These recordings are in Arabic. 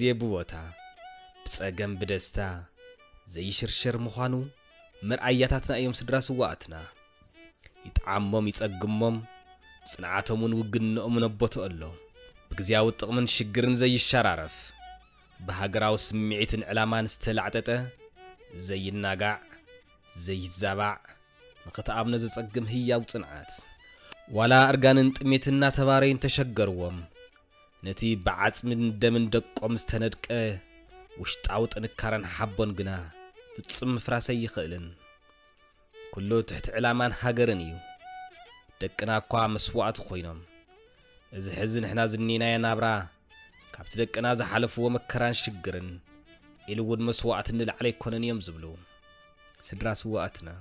ጊዜ ብወታ ብጸገም ብደስታ ዘይሽርሽር ምዃኑ መርኣያታትና እዮም ስድራ ስዋኣትና ይጣዓሞም ይጸግሞም ጽንዓቶም እውን ውግንኦምን ኣቦቶ ኣሎ ብግዜያዊ ጥቕምን ሽግርን ዘይሸራረፍ ብሃገራዊ ስምዒትን ዕላማን ዝተላዕጠጠ ዘይናጋዕ ዘይዛባዕ ንኽተኣብነ ዘጸግም ህያው ጽንዓት ዋላ እርጋንን ጥሜትና ተባረይን ተሸገርዎም نتی بعد من دمن دکم استند که وش تاوت انکارن حبون گنا فتصم فراسی خیلی کل تو تحت علمان هجرنیو دکنا قام سوات خوینم از حزن حناز نینای نبرا کبت دکنا ز حلف و مکران شگرن ایلوود مسوات نل علی کننیم زبلو سد راس وقتنا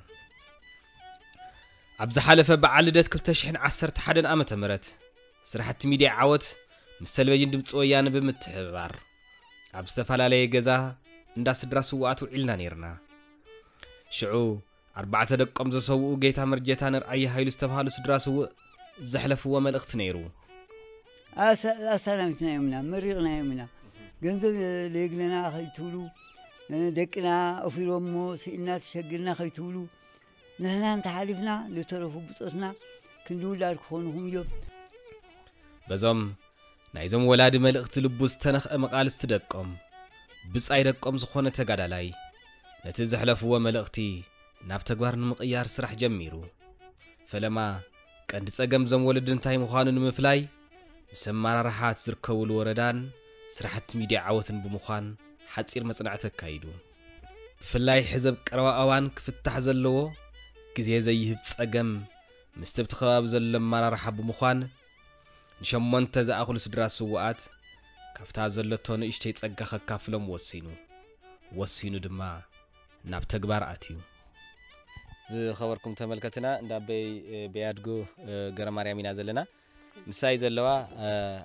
عبز حلف بعلدت کل تشحن عصر تحدن آمته مرت سرحت میده عوض ምስ ተለቨዥን ድምፂ ወያነ ብምትሕብባር ኣብ ዝተፈላለየ ገዛ እንዳ ስድራ ስዋኣት ውዒልና ነይርና ሽዑ ኣርባዕተ ደቆም ዘሰውኡ ጌታ መርጀታ ንርኣየ ሃይሉ ዝተባሃሉ ስድራ ስውእ ዘሕለፍዎ መልእኽቲ ነይሩ ኣሳላሚትና ዮምና መሪቕና ዮምና ገንዘብ ለየግለና ከይትብሉ ደቅና ኣፊሮም ሞ ስኢልና ተሸግርና ከይትብሉ ንሕና እንተሓሊፍና ዝተረፉ ብፆትና ክንድውላድ ክኾኑኹም እዮም በዞም نايزم ولاد ملق تلبوس تنخ امقال استدقم بس ايدقم زخونة تقادالاي نتزحلفو ملقتي نابتقوار نمقيار سرح جميرو فلما كانت تساقم زمولد انتاي مخانو نمفلاي مسمارا رحات زركو الوردان سرح التميدي عاوتن بمخان حاتسير مصنعة كايدو فلاي حزب كروا اوان كفتح زلوو كزيه زيه بتساقم مستبت خواب زل لما رحب بمخان ንሸመንተ ዝኣኽሉ ስድራ ስውኣት ካብታ ዘለቶ ንእሽተይ ጸጋ ኸካፍሎም ወሲኑ ወሲኑ ድማ ናብ ተግባር ኣትዩ ዝኸበርኩም ተመልከትና እንዳበይ በያድጉ ገረማርያም ኢና ዘለና ምሳይ ዘለዋ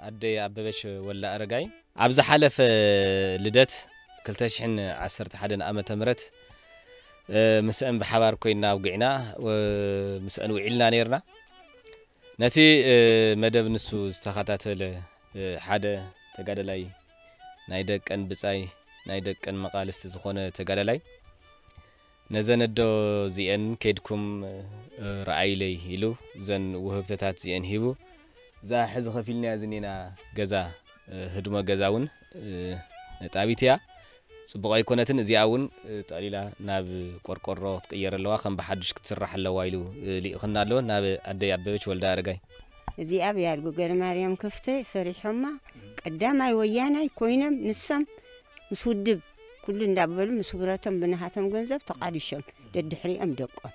ኣደይ ኣበበች ወላ ኣረጋይ ኣብ ዝሓለፈ ልደት 211 ዓ ም ምስአን ብሓባር ኮይና ኣውጊዕና ምስአን ውዒልና ነይርና ነቲ መደብ ንሱ ዝተኸታተለ ሓደ ተጋደላይ ናይ ደቀን ብፃይ ናይ ደቀን መቓልስቲ ዝኾነ ተጋደላይ ነዘን ኣዶ እዚአን ከድኩም ረኣይለይ ኢሉ እዘን ውህብተታት እዚአን ሂቡ እዛ ሕዚ ከፊልና ዝኒና ገዛ ህድሞ ገዛ እውን ነጣቢት እያ ፅቡቕ ኣይኮነትን እዚኣ እውን ጠቕሊላ ናብ ቆርቆሮ ክትቅየር ኣለዋ ከም ብሓድሽ ክትስራሕ ኣለዋ ኢሉ ልኢኽና ኣለዎ ናብ ኣደይ ኣበበች ወልዳ ኣረጋይ እዚ ኣብ ያልጉገር ማርያም ክፍተ ሰሪሖማ ቀዳማይ ወያናይ ኮይኖም ንሶም ምስ ውድብ ኩሉ እንዳበሉ ምስ ህብረቶም ብናሃቶም ገንዘብ ተቃዲሾም ደድሕሪኦም ደቆም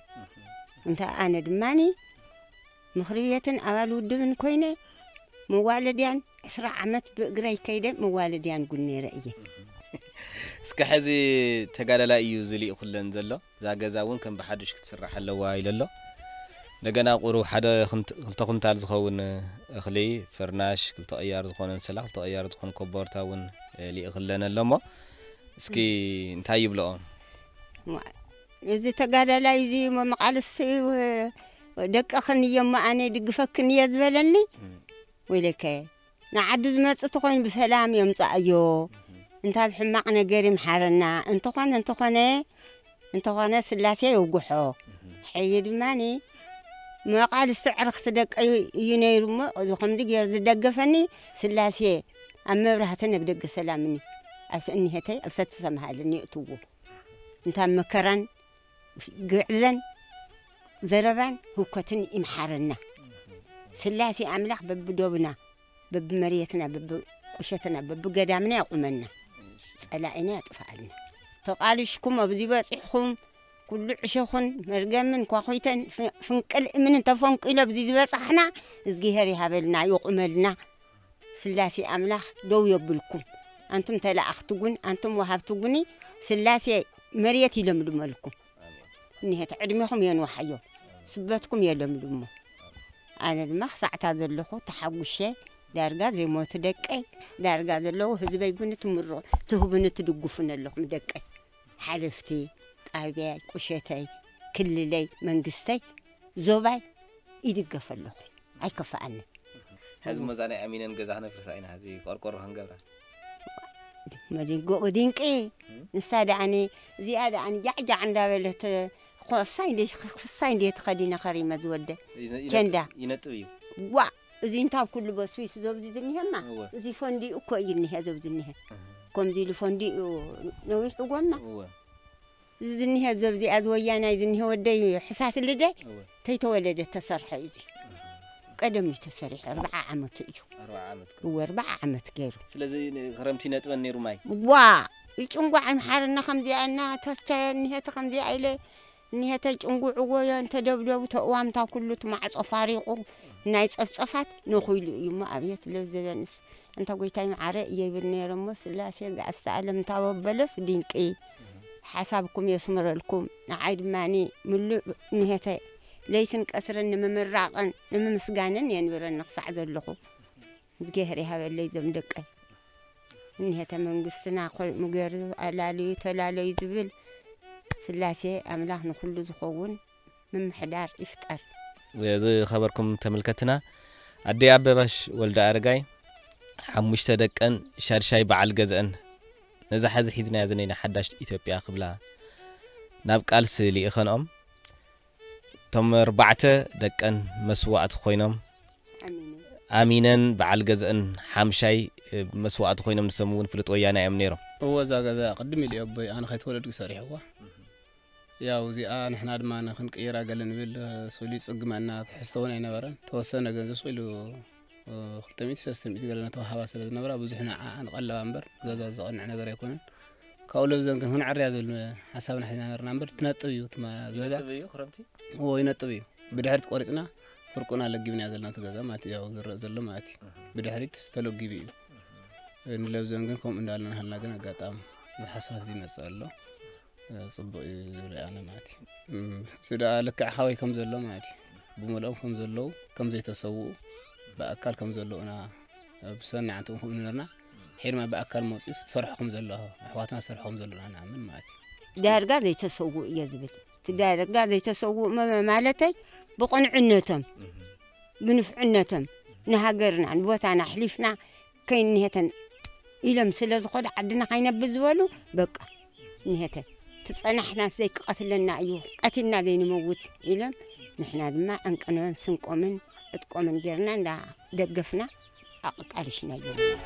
እንታይ ኣነ ድማኒ ምክሪ ቤትን ኣባል ውድብን ኮይነ መዋለድያን 2ስራ ዓመት ብእግራይ ከይደ መዋለድያን ጉል ነይረ እየ اسك حزي تغادلا ايو زلي خلن زلا ذا غزاون كم بحدش كتسرح له وايل له نغنا قرو حدا خنت قلت خنت على زخون اخلي فرناش قلت ايار زخون سلاح قلت ايار زخون كبرتا ون لي خلن له ما اسكي انت ما اذا تغادلا ايزي ما مقالس ودك اخن يما اني دقفكني يزبلني ويلك نعدد ما تخون بسلام يمطايو انتا بحمقنا قريم حرنا انتقان انتقان انتقان سلاسي وقحو حيد ماني ما قال استعرق تدق اي ينير ما وقم دي غير دق فني سلاسي اما رهتنا بدق سلامني افس اني هتي افس تسمها لني اتوه انتا مكرن قعزن زربان هوكتن امحرنا سلاسي املاح ببدوبنا بب مريتنا بب قشتنا بب قدامنا يقومنا ጸላእና ያጥፋአልና ተቓልሽኩም ኣብዚ በፂሕኹም ኩሉ ዕሸኹን መርገምን ኳኾይተን ፍንቅል እምንን ተፈንቂሎ ብዚ ዝበፃሕና እዝጊሄር ይሃበልና ይቑመልና ስላሴ ኣምላኽ ደው የብልኩም ኣንቱም ተላኣኽቲ ጉን ኣንቱም ወሃብቲ ጉኒ ስላሴ መሬት ይለምልመልኩም እኒሄት ዕድሜኹም የንዋሓዮ ስበትኩም የለምልሞ ኣነ ድማ ክሳዕታ ዘለኹ ተሓጒሸ دارغا زي موت دقي دارغا زلو حزبي غنت مرو تهبنت دغفن لهم دقي حلفتي طابيا قشتي كل لي منغستي زوباي يدقفلو اي كفاني هذا مزانة أمينة نجزاها نفرس أين هذه قرقر هنجرة ما دين قو دين كي نساد عني زيادة عن جعجع عن ده ولا ت خو ساين ليش خو ساين ليه تقدين خري مزودة كندا ينتويو وا زين تاب كل بس في زوجي زنيها زي فندي أكو ينها زوجنيها كم دي لفندي نوي حقوما زنيها زوجي أدويانا زنيها ودي حساس لدي تيتولد تصرح يجي قدم يتسرح أربعة عمت إجو أربعة عمت هو أربعة عام غيره سلازي خرمتي نتوان رماي ماي وا يتنقع عم حارنا خمدي أنا تستنيها تخمدي عليه نهاية تجنقع ويا انت دبلو تقوام تا كله تمع صفاريقو ናይ ፀፍፀፋት ንኹኢሉ እዩ እሞ ኣብየት ለብዝበንስ እንተ ጎይታይ መዓረ እየብል ነይረ እሞ ስላሴ ጋኣስተ ዓለም እንታበበለስ ድንቂ ሓሳብኩም የስምረልኩም ንዓይ ድማኒ ምሉእ ንሄተ ለይትን ቀትርን ንምምራቕን ንምምስጋንን የንብረኒ ክሳዕ ዘለኹ ዝገህር ይሃበለይ ዞም ደቀይ እኒሄተ መንግስትና ምገር ኣላለዩ ተላለዩ ዝብል ስላሴ ኣምላኽ ንኩሉ ዝኸውን ምምሕዳር ይፍጠር زي خبركم تملكتنا أدي أبي باش ولد أرجعي حمشت دك أن شر شيء بعل جزء أن نزح هذا حزن يا زنين حدش إثيوبيا قبلها نبقى ألس لي إخنهم تم ربعته دك أن مسوعة خوينهم أمينا بعل جزء أن حم شيء مسوعة خوينهم نسمون في الطويانة أم نيرو هو زا جزء قدمي لي أبي أنا خيت ولد قصري هو ያው እዚኣ ንሕና ድማ ንክንቅይራ ገለ ንብል ስእሉይ ፅግመና ትሕዝቶ እውን ኣይነበረን ተወሰነ ገንዘብ ስኢሉ ክልተ ሚት ሰለስተ ሚት ገለና ተዋሃባ ስለ ዝነበራ ብዙሕ ንዓ ንቐለባ እምበር ገዛ ዝቐንዕ ነገር ኣይኮነን ካብኡ ለብዘን ግን ክንዓርያ ዝብል ሓሳብና ሒዝና ነርና እምበር ትነጥብ እዩ ገዛ ወ ይነጥብ እዩ ብድሕሪት ቆሪፅና ፍርቁና ለጊብና ዘለና እቲ ገዛ ማለት ያው ዝረአ ዘሎ ማለት እዩ ብድሕሪት ዝተለጊቢ እዩ ንለብዘን ግን ከምኡ እንዳለና ሃልና ግን ኣጋጣሚ ሓሳባት ዝመፅእ ኣሎ ፅቡቅ እዩ ዝረኣየና ማለት እዩ እዚ ስዳ ልክዕ ሓወይ ከም ዘሎ ማለት እዩ ብመልኦም ከም ዘለዉ ከም ዘይተሰውኡ ብኣካል ከም ዘለውና ብሰኒ ዓንቲ ንክብሉ ነርና ሒድማ ብኣካል መውፂስ ሰርሖ ከም ዘሎ ኣሕዋትና ሰርሖ ከም ዘለና ንኣምን ማለት እዩ ዳርጋ ዘይተሰውኡ እየ ዝብል እቲ ዳርጋ ዘይተሰውኡ ማለተይ ብቕንዕነቶም ብንፍዕነቶም ንሃገርና ንቦታና ኣሕሊፍና ከይንሄተን ኢሎም ስለ ዝኮዱ ዓድና ካይነብር ዝበሉ በቃ ንሄተን تصنحنا زي قتلنا ايو قتلنا زي نموت إلم نحنا دما انقنوم سنقومن اتقومن جرنا لا دقفنا اقطعلشنا يوم أيوه.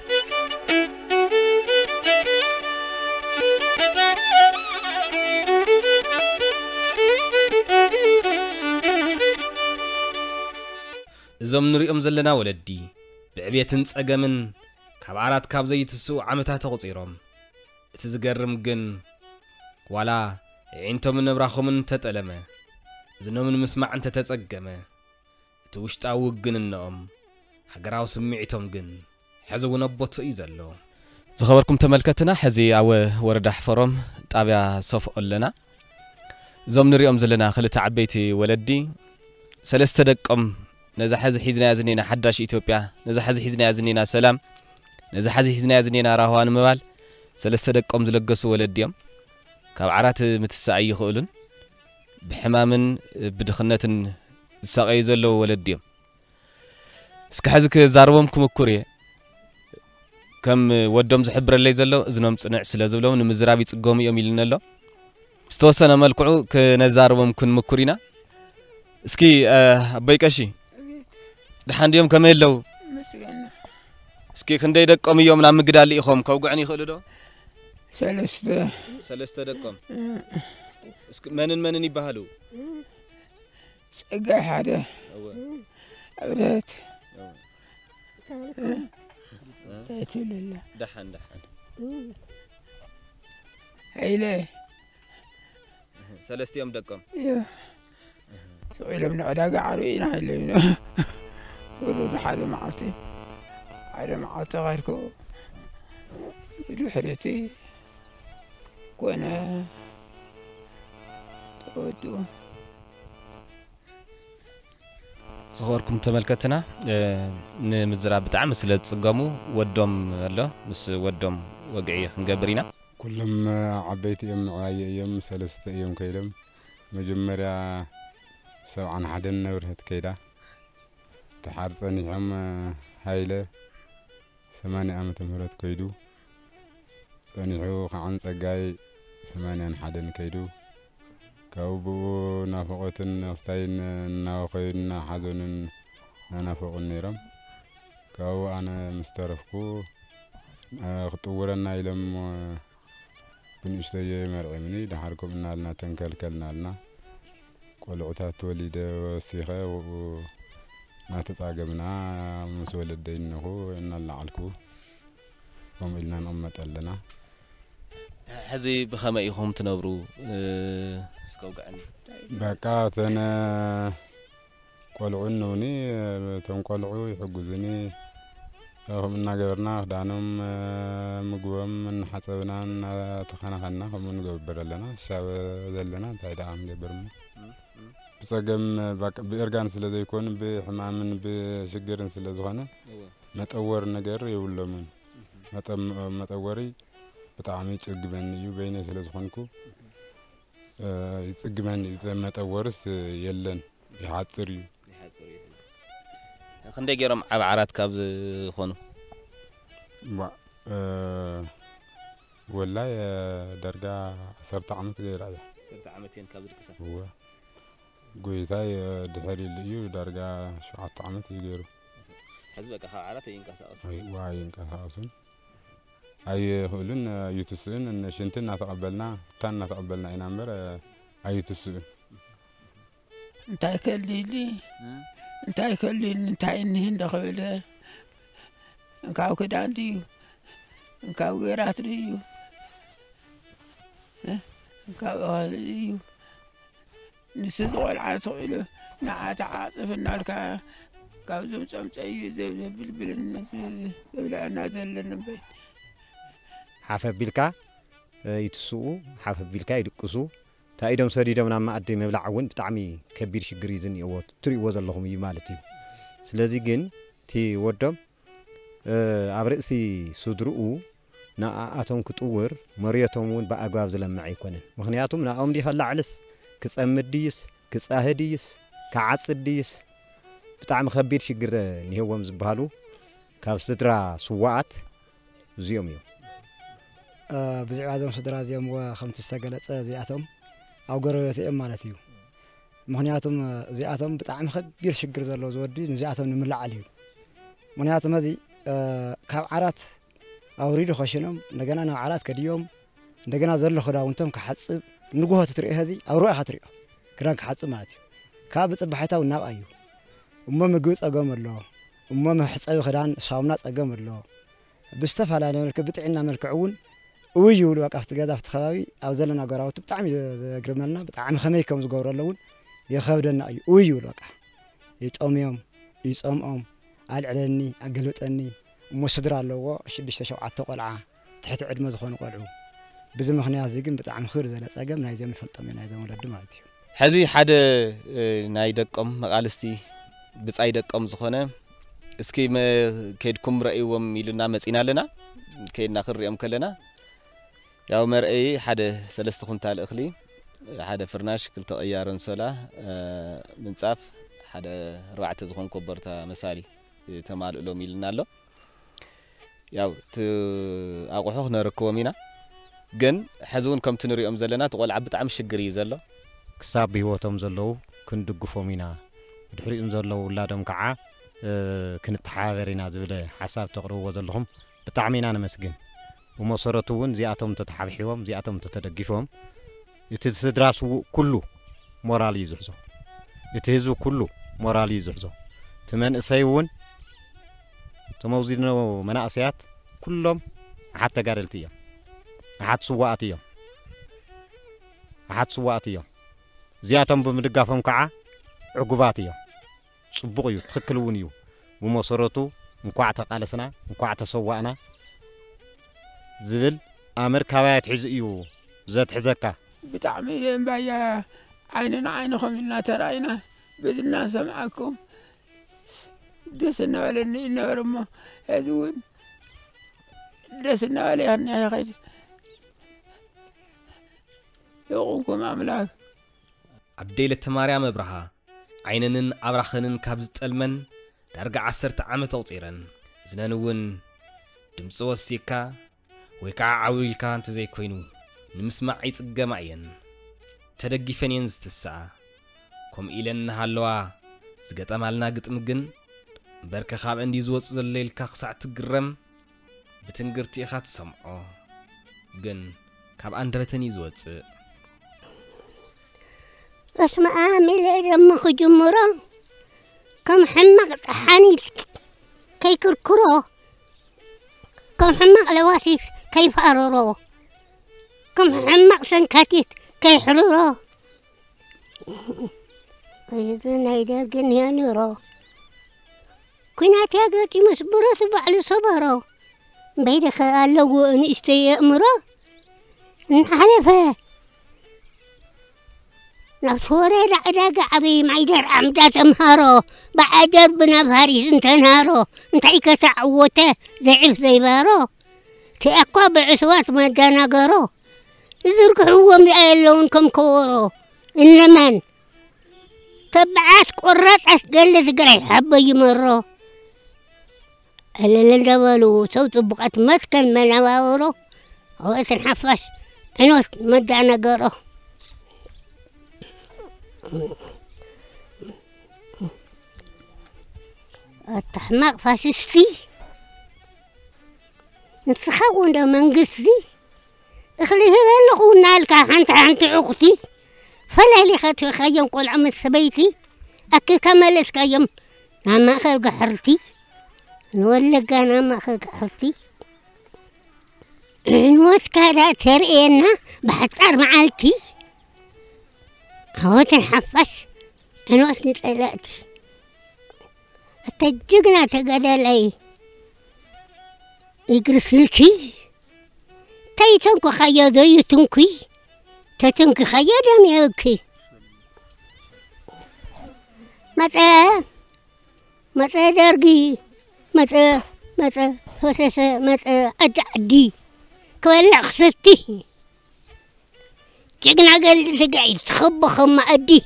እዞም ንሪኦም ዘለና ወለዲ ብዕብትን ጸገምን ካብ ዓራት ካብ ዘይትስኡ ዓመታት ኣቝጺሮም እቲ ዝገርም ዋላ ዒንቶምን ንብራኾምን እንተጠለመ እዝኖምን ምስማዕ እንተተጸገመ እቲ ውሽጣዊ ውግንንኦም ሃገራዊ ስምዒቶም ግን ሕዚ እውን ኣቦቱ እዩ ዘሎ ዝኸበርኩም ተመልከትና ሕዚ ኣብ ወረዳ ሕፈሮም ጣብያ ሰፍኦ ኣለና እዞም ንሪኦም ዘለና ክልተ ዓበይቲ ወለዲ ሰለስተ ደቆም ነዛ ሕዚ ሒዝናያ ዝኒና ሓዳሽ ኢትዮጵያ ነዛ ሕዚ ሒዝናያ ዝኒና ሰላም ነዛ ሕዚ ሒዝናያ ዝኒና ራህዋ ንምባል ሰለስተ ደቆም ዝለገሱ ወለዲ እዮም ካብ ዓራት ምትሳእ ይኽእሉን ብሕማምን ብድኽነትን ዝሰቐዩ ዘለዉ ወለዲ እዮም እስካ ሕዚ ክዛርቦም ክምኩር እየ ከም ወዶም ዝሕብረለይ ዘሎ እዝኖም ፅንዕ ስለ ዝብሎም ንምዝራብ ይፅገሙ እዮም ኢሉኒ ኣሎ ዝተወሰነ መልክዑ ክነዛርቦም ክንምኩር ኢና እስኪ ኣበይቀሺ ድሓን ድዮም ከመይ ኣለዉ እስኪ ክንደይ ደቀም እዮም ናብ ምግዳል ኢኹም ከውግዕን ይኽእሉ ዶ سلسته دقم آه. من من يبهلو سقا حدا ابريت تعالوا لله دحن دحن هاي ليه سلسته يوم دقم سويلة من عداقة عروينا هاي اللي ولو بحال معاتي على معاتي غيركو بدو حريتي وانا تودوا ዝኸበርኩም ተመልከትና ንምዝራብ ብጣዕሚ ስለ ዝፅገሙ ወዶም ኣሎ ምስ ወዶም ወግዒ ክንገብር ኢና ኩሎም ዓበይቲ እዮም ንዕባየ እዮም ሰለስተ እዮም ከይዶም መጀመርያ ሰብዓን ሓደን ነብርህት ከይዳ ተሓር ፀኒሖም ሃይለ ሰማንያ ዓመተ ምህረት ከይዱ ጸኒሑ ኸዓን ጸጋይ ሰማንያን ሓደን ከይዱ ካብኡ ናፈቖትን ኣኽስታይን እናወኸዩን እናሓዞንን እናናፈቑን ነይሮም ካብኡ ኣነ ምስ ተረፍኩ ክጥውረና ኢሎም ብንእሽተየ መርቒምኒ ድሓርኩም እናልና ተንከልከልና ኣልና ቆልዑታት ተወሊደ ወሲኸ ወብኡ እናተጻገምና ምስ ወለደይ እነኹ እናላዓልኩ ከምኡ ኢልና ንቕመጥ ኣለና حزي بخما يخوم تنبرو سكوك عني بكا ثنا قلعو نوني تم قلعو يحقوزني هم نقبرنا دانم مقوم من حسبنا تخانا خانا هم نقبر لنا شاو ذلنا تايدا عم قبرنا بسقم بيرغان سلزي يكون بحمام بشقر سلزي خانا متأور نقر يولو من متأوري مت ብጣዕሚ ይጭግበኒ እዩ በይነ ስለ ዝኾንኩ ይፅግበኒ እዩ ዘመጠ ወርስ የለን ይሓፅር እዩ ክንደይ ገይሮም ዓብ ዓራት ካብ ዝኾኑ ወላይ ዳርጋ ዓሰርተ ዓመት ገይራ እያ ጎይታይ ድሕሪሉ እዩ ዳርጋ ሸውዓተ ዓመት እዩ ገይሩ ሕዚ በቃ ካብ ዓራት ይንቀሳቀሱ ይንቀሳቀሱን هولن يتسون إن شنتنا تقبلنا تنا تقبلنا إن أمر أي تسون أنت أكل لي لي أنت لي أنت إن هند خبلة كاو كده عندي كاو غيرات لي كاو هاليو نسيزو العاصو إلو نعات عاصف النار كاو زمزم سيي زبل بلبل الناس زبل الناس اللي نبي ሓፍ ኣቢልካ ይትስኡ ሓፍ ኣቢልካ ይድቅሱ እንታይ ኢዶም ሰዲዶም ናብ ማእዲ ምብላዕ እውን ብጣዕሚ ከቢድ ሽግር እዩ ዝኒኤዎ ትርእይዎ ዘለኹም እዩ ማለት እዩ ስለዚ ግን እቲ ወዶም ኣብ ርእሲ ስድርኡ ንኣቶም ክጥውር መርየቶም እውን ብኣግባብ ዝለምዐ ኣይኮነን ምክንያቱም ናኦም ዲ ከላዕልስ ክፀምድ ድይስ ክፃህ ድይስ ክዓፅድ ድይስ ብጣዕሚ ከቢድ ሽግር ኒሄዎም ዝበሃሉ ካብ ስድራ ስዋኣት እዚኦም እዮም ብዛዕባ እዞም ስድራ እዚኦም ከምቲ ዝተገለፀ እዚኣቶም ኣብ ጎረቤት እዮም ማለት እዩ ምክንያቱም እዚኣቶም ብጣዕሚ ከቢር ሽግር ዘለዎ ዝወድዩ ንዚኣቶም ንምልዓል እዩ ምክንያቱም እዚ ካብ ዓራት ኣውሪዱ ከሽኖም እንደገና ናብ ዓራት ከድዮም እንደገና ዘሎ ክዳውንቶም ክሓፅብ ንጉሆ ትትሪኦ ከዚ ኣብ ሩኣኻ ትሪኦ ክዳን ክሓፅብ ማለት እዩ ካብ ብፅባሒታ እውን ናብኣ እዩ እሞ ምግቢ ፀገም ኣሎ እሞ መሕፀቢ ክዳን ሳሙና ፀገም ኣሎ ብዝተፈላለየ መልክዕ ብጥዕና መልክዕ እውን ويجول بقى في تجاذب في خوابي أوزلنا جراوت بتعم جرملنا بتعم خميك كم زجور الله ون يخافدنا أي ويجول بقى يتأم يوم يتأم أم على علني أقلت أني مصدر الله و شبش تشو عتق العا تحت عدم دخون قلعه بزي ما خني أزيجن بتعم خير زلا سأجم نايزم ያው መርአይ ሓደ ሰለስተ ኩንታል እኽሊ ሓደ ፍርናሽ ክልተ ቅያር እንሶላ ምንጻፍ ሓደ ኣርባዕተ ዝኾን ኮበርታ መሳሊ ተማልእሎም ኢልና ኣሎ ያው እቲ ኣቑሑ ክነረክቦም ኢና ግን ሕዚ እውን ከምቲ ንሪኦም ዘለና እቲ ቆልዓ ብጣዕሚ ሽግር እዩ ዘሎ ክሳብ ብሂወቶም ዘለዉ ክንድግፎም ኢና ድሕሪኦም ዘለዉ ውላዶም ከዓ ክንተሓባበር ኢና ዝብል ሓሳብ ተቕርብዎ ዘለኹም ብጣዕሚ ኢና ነመስግን ومسرته ون زي أتم تتحبحهم زي أتم تتدقفهم يتدرسوا كله مورال يزحزو يتهزو كله مورال يزحزو تمن سيون تموزينا منا أسيات كلهم حتى قارلتيا حتى سواتيا حتى سواتيا زي أتم بمدقفهم كعا عقباتيا صبغيو تخكلونيو ومسرته مقاعة قالسنا مقاعة سواءنا زبل امر كوايت حز ايو زات حزكا بتعمي بيا عيننا عينكم لنا ترينا بدنا سمعكم دسنا ولني انه رمو هدون دسنا ولي هني يا خير يقومكم املاك عبديل التماريا مبرها عينن ابرخنن كابز تلمن درجع عسرت عمت اوطيرن زنانون دمصو السيكا ወይ ከዓ ዓብዩ ኢልካ እንተዘይኮይኑ ንምስማዕ ይፅገማ እየን ተደጊፈን እየን ዝትስዓ ከምኡ ኢለን እናሃለዋ ዝገጠማልና ግጥም ግን እምበር ከካብ እንዲ ዝወፅእ ዘሎ ኢልካ ክሳዕ ትግረም ብትንግርቲ ኢኻ ትሰምዖ ግን ካብ ኣንደበተን እዩ ዝወፅእ በስመ ኣብ ኢሎሞ ክጅምሮ ከም ሕማቕ ጠሓኒት ከይክርክሮ ከም ሕማቕ ለዋሲስ كيف فارورو كم عم أقسن سنكاتيت كي حرورو ايضن هيدا جنيا نورو كنا تاقاتي مصبرة سبع لصبرو بيدا بيدك اللو ان استي امرو نحلفه نفوري لعداق عبي معيدر عمدات امهارو بعدر بنفهري انت نارو انت ايكا تعوته ضعيف زي بارو تأكوب العسوات ما هو زرقحوا كم كورو إنمن تبعات قرات أسجل قري حبة يمرو اللي لدولو صوت بقت مسكن من أواورو هو حفص أنا مدع نقرو التحماق فاشستي نتصحق ولا ما نقصدي خليها بالغ ونالك انت انت اختي فلا لي خاطر خيم نقول عم سبيتي اكي كملت كيم ما خلق حرتي نولق انا ما خلق حرتي نوت كارا ترئينا بحتار معالتي هوت الحفش نوت نتقلقتي التجقنا تقدر لي إجرس لكي تاي تنكو خيا داي تنكي تا تنكي خيا دامي أوكي متى متى دارجي متى متى هوسس متى أدع دي كوالا خسستي جيقنا قال لسقعي تخبخم ما أدي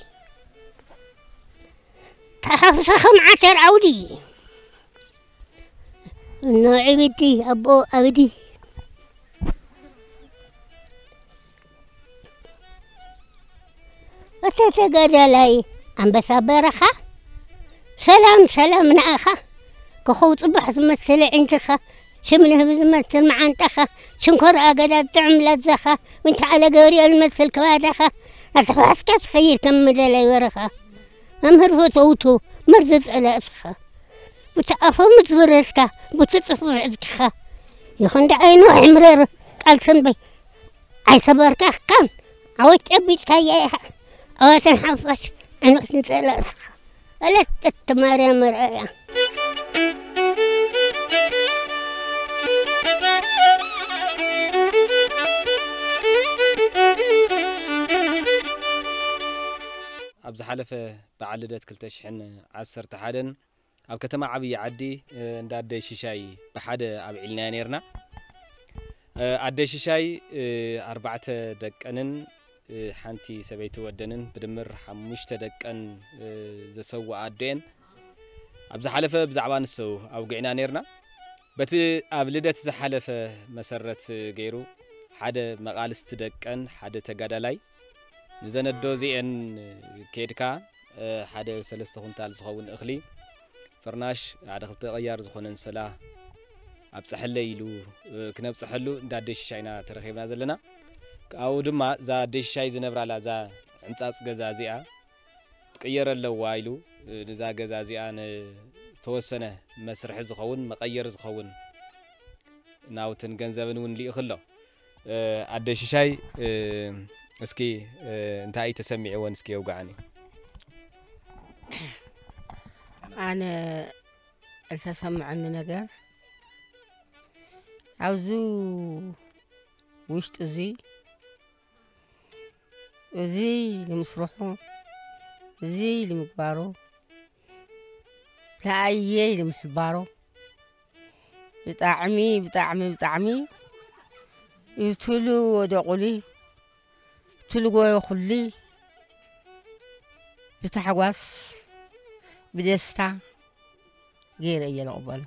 تخبخم عشر عودي نعمتي أبو أبدي أتتقد علي أم بس برحة سلام سلام نأخا كخو طبح تمثل عندك شمله بتمثل مع أنتك شنكر أقد تعمل الزخة وانت على قوري المثل كبادخة أتفاسك تخير كم مدلي ورخة أمهر فطوتو مرضت على أسخة متأفهم متبرزكا متتفو عزكخا يخون دا عينو حمرير قال سنبي عي سبركا كان عوت عبيت كاياها عوت نحفش أنا تنزل أسخا ولا تتماري مرأة ኣብ ዝሓለፈ በዓል ልደት 211 ኣብ ከተማ ዓብዪ ዓዲ እንዳ ኣደይ ሽሻይ ብሓደ ኣብዒልና ነርና ኣደይ ሽሻይ ኣርባዕተ ደቀንን ሓንቲ ሰበይቲ ወደንን ብድምር ሓሙሽተ ደቀን ዘሰውኣ ኣዶየን ኣብ ዝሓለፈ ብዛዕባ ኣንስቶ ኣውጊዕና ነርና በቲ ኣብ ልደት ዝሓለፈ መሰረት ገይሩ ሓደ መቓልስቲ ደቀን ሓደ ተጋዳላይ ንዘነዶ እዚአን ከድካ ሓደ ሰለስተ ኩንታል ዝኸውን እኽሊ ፍርናሽ ሓደ ክልተ ቀያር ዝኾነ እንሰላ ኣብ ፀሐለ ኢሉ ክነብፀሐሉ እንዳ ኣደይ ኢና ተረኺብና ዘለና ካብኡ ድማ እዛ ኣደይ ዝነብራላ እዛ ዕንፃፅ ገዛ እዚኣ ትቅየር ኣለዋ ኢሉ ንዛ ገዛ እዚኣ ዝተወሰነ መስርሒ ዝኸውን መቀየር ዝኸውን ናውትን ገንዘብን እውን ልኢኽ ኣሎ ኣደይ ሽሻይ እስኪ እንታይ ተሰሚዕዎን እስኪ የውግዓኒ أنا أتسمع عن نجار عاوزو وش تزي زي لمسرحو زي لمقبارو تأيي لمسبارو بطعمي بطعمي بطعمي يتلو ودقولي تلقوا يخلي بتحواس بدستا غير أي نقبل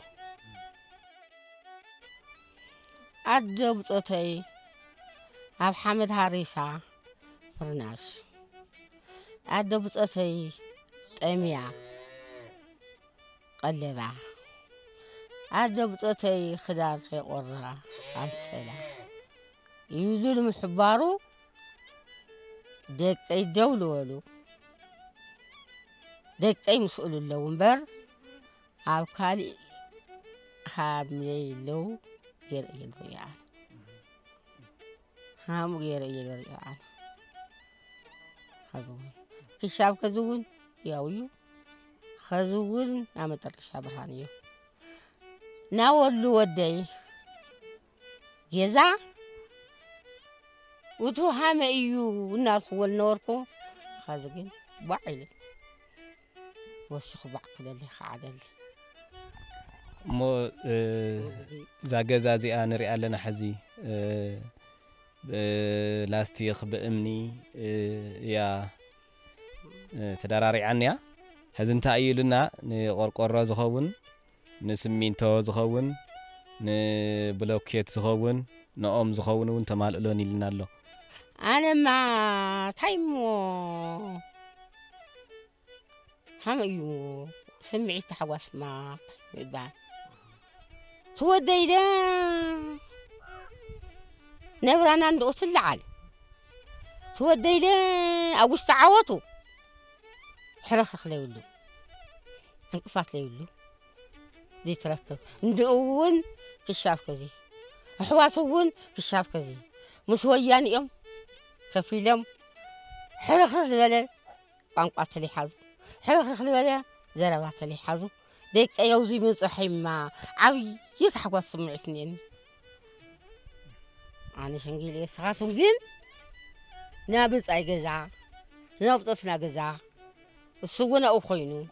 عدو بطوتي أب حمد هاريسا فرناش عدو بطوتي طميا قلبا عدو بطوتي خدار خي قررا أنسلا يدول محبارو دولو ولو دكتي مسؤول اللومبر أو كالي هام يلو غير يلو يعني هام غير يلو يعني خذون كشاب خذون ياويو خذون أما ترى كشاب هانيو ناولو ودي جزا وتو هام أيو نالخو النوركو خذين وعيلي وسخ بعقل اللي خعل اللي مو آه، زاجا زازي انا آه، آه، ريال لنا حزي لاستيخ بامني يا تدراري عنيا هزن تايل لنا نقرقر زخون نسمينتو زخون نبلوكيت زخون نقوم زخون وانت مال لنا الله انا ما تايمو حميو سمعت حواس ما بان هو ديدا نبرانا عند قتل على هو ديدا أوش تعوطوا حرخ خليولو انقفات ليولو دي تركب ندقون كشاف كذي أحواتون كشاف كذي مش ويان يوم كفيلم حرخ زبلة قنقات لي حظ حرخ خلي بدا زربات اللي حظو ديك إيه؟ أي وزي من صحيم عوي يسحق وصم اثنين أنا شنقول لي سخاتهم جن نابس أي جزعة نابطتنا جزعة السوونا أخوينو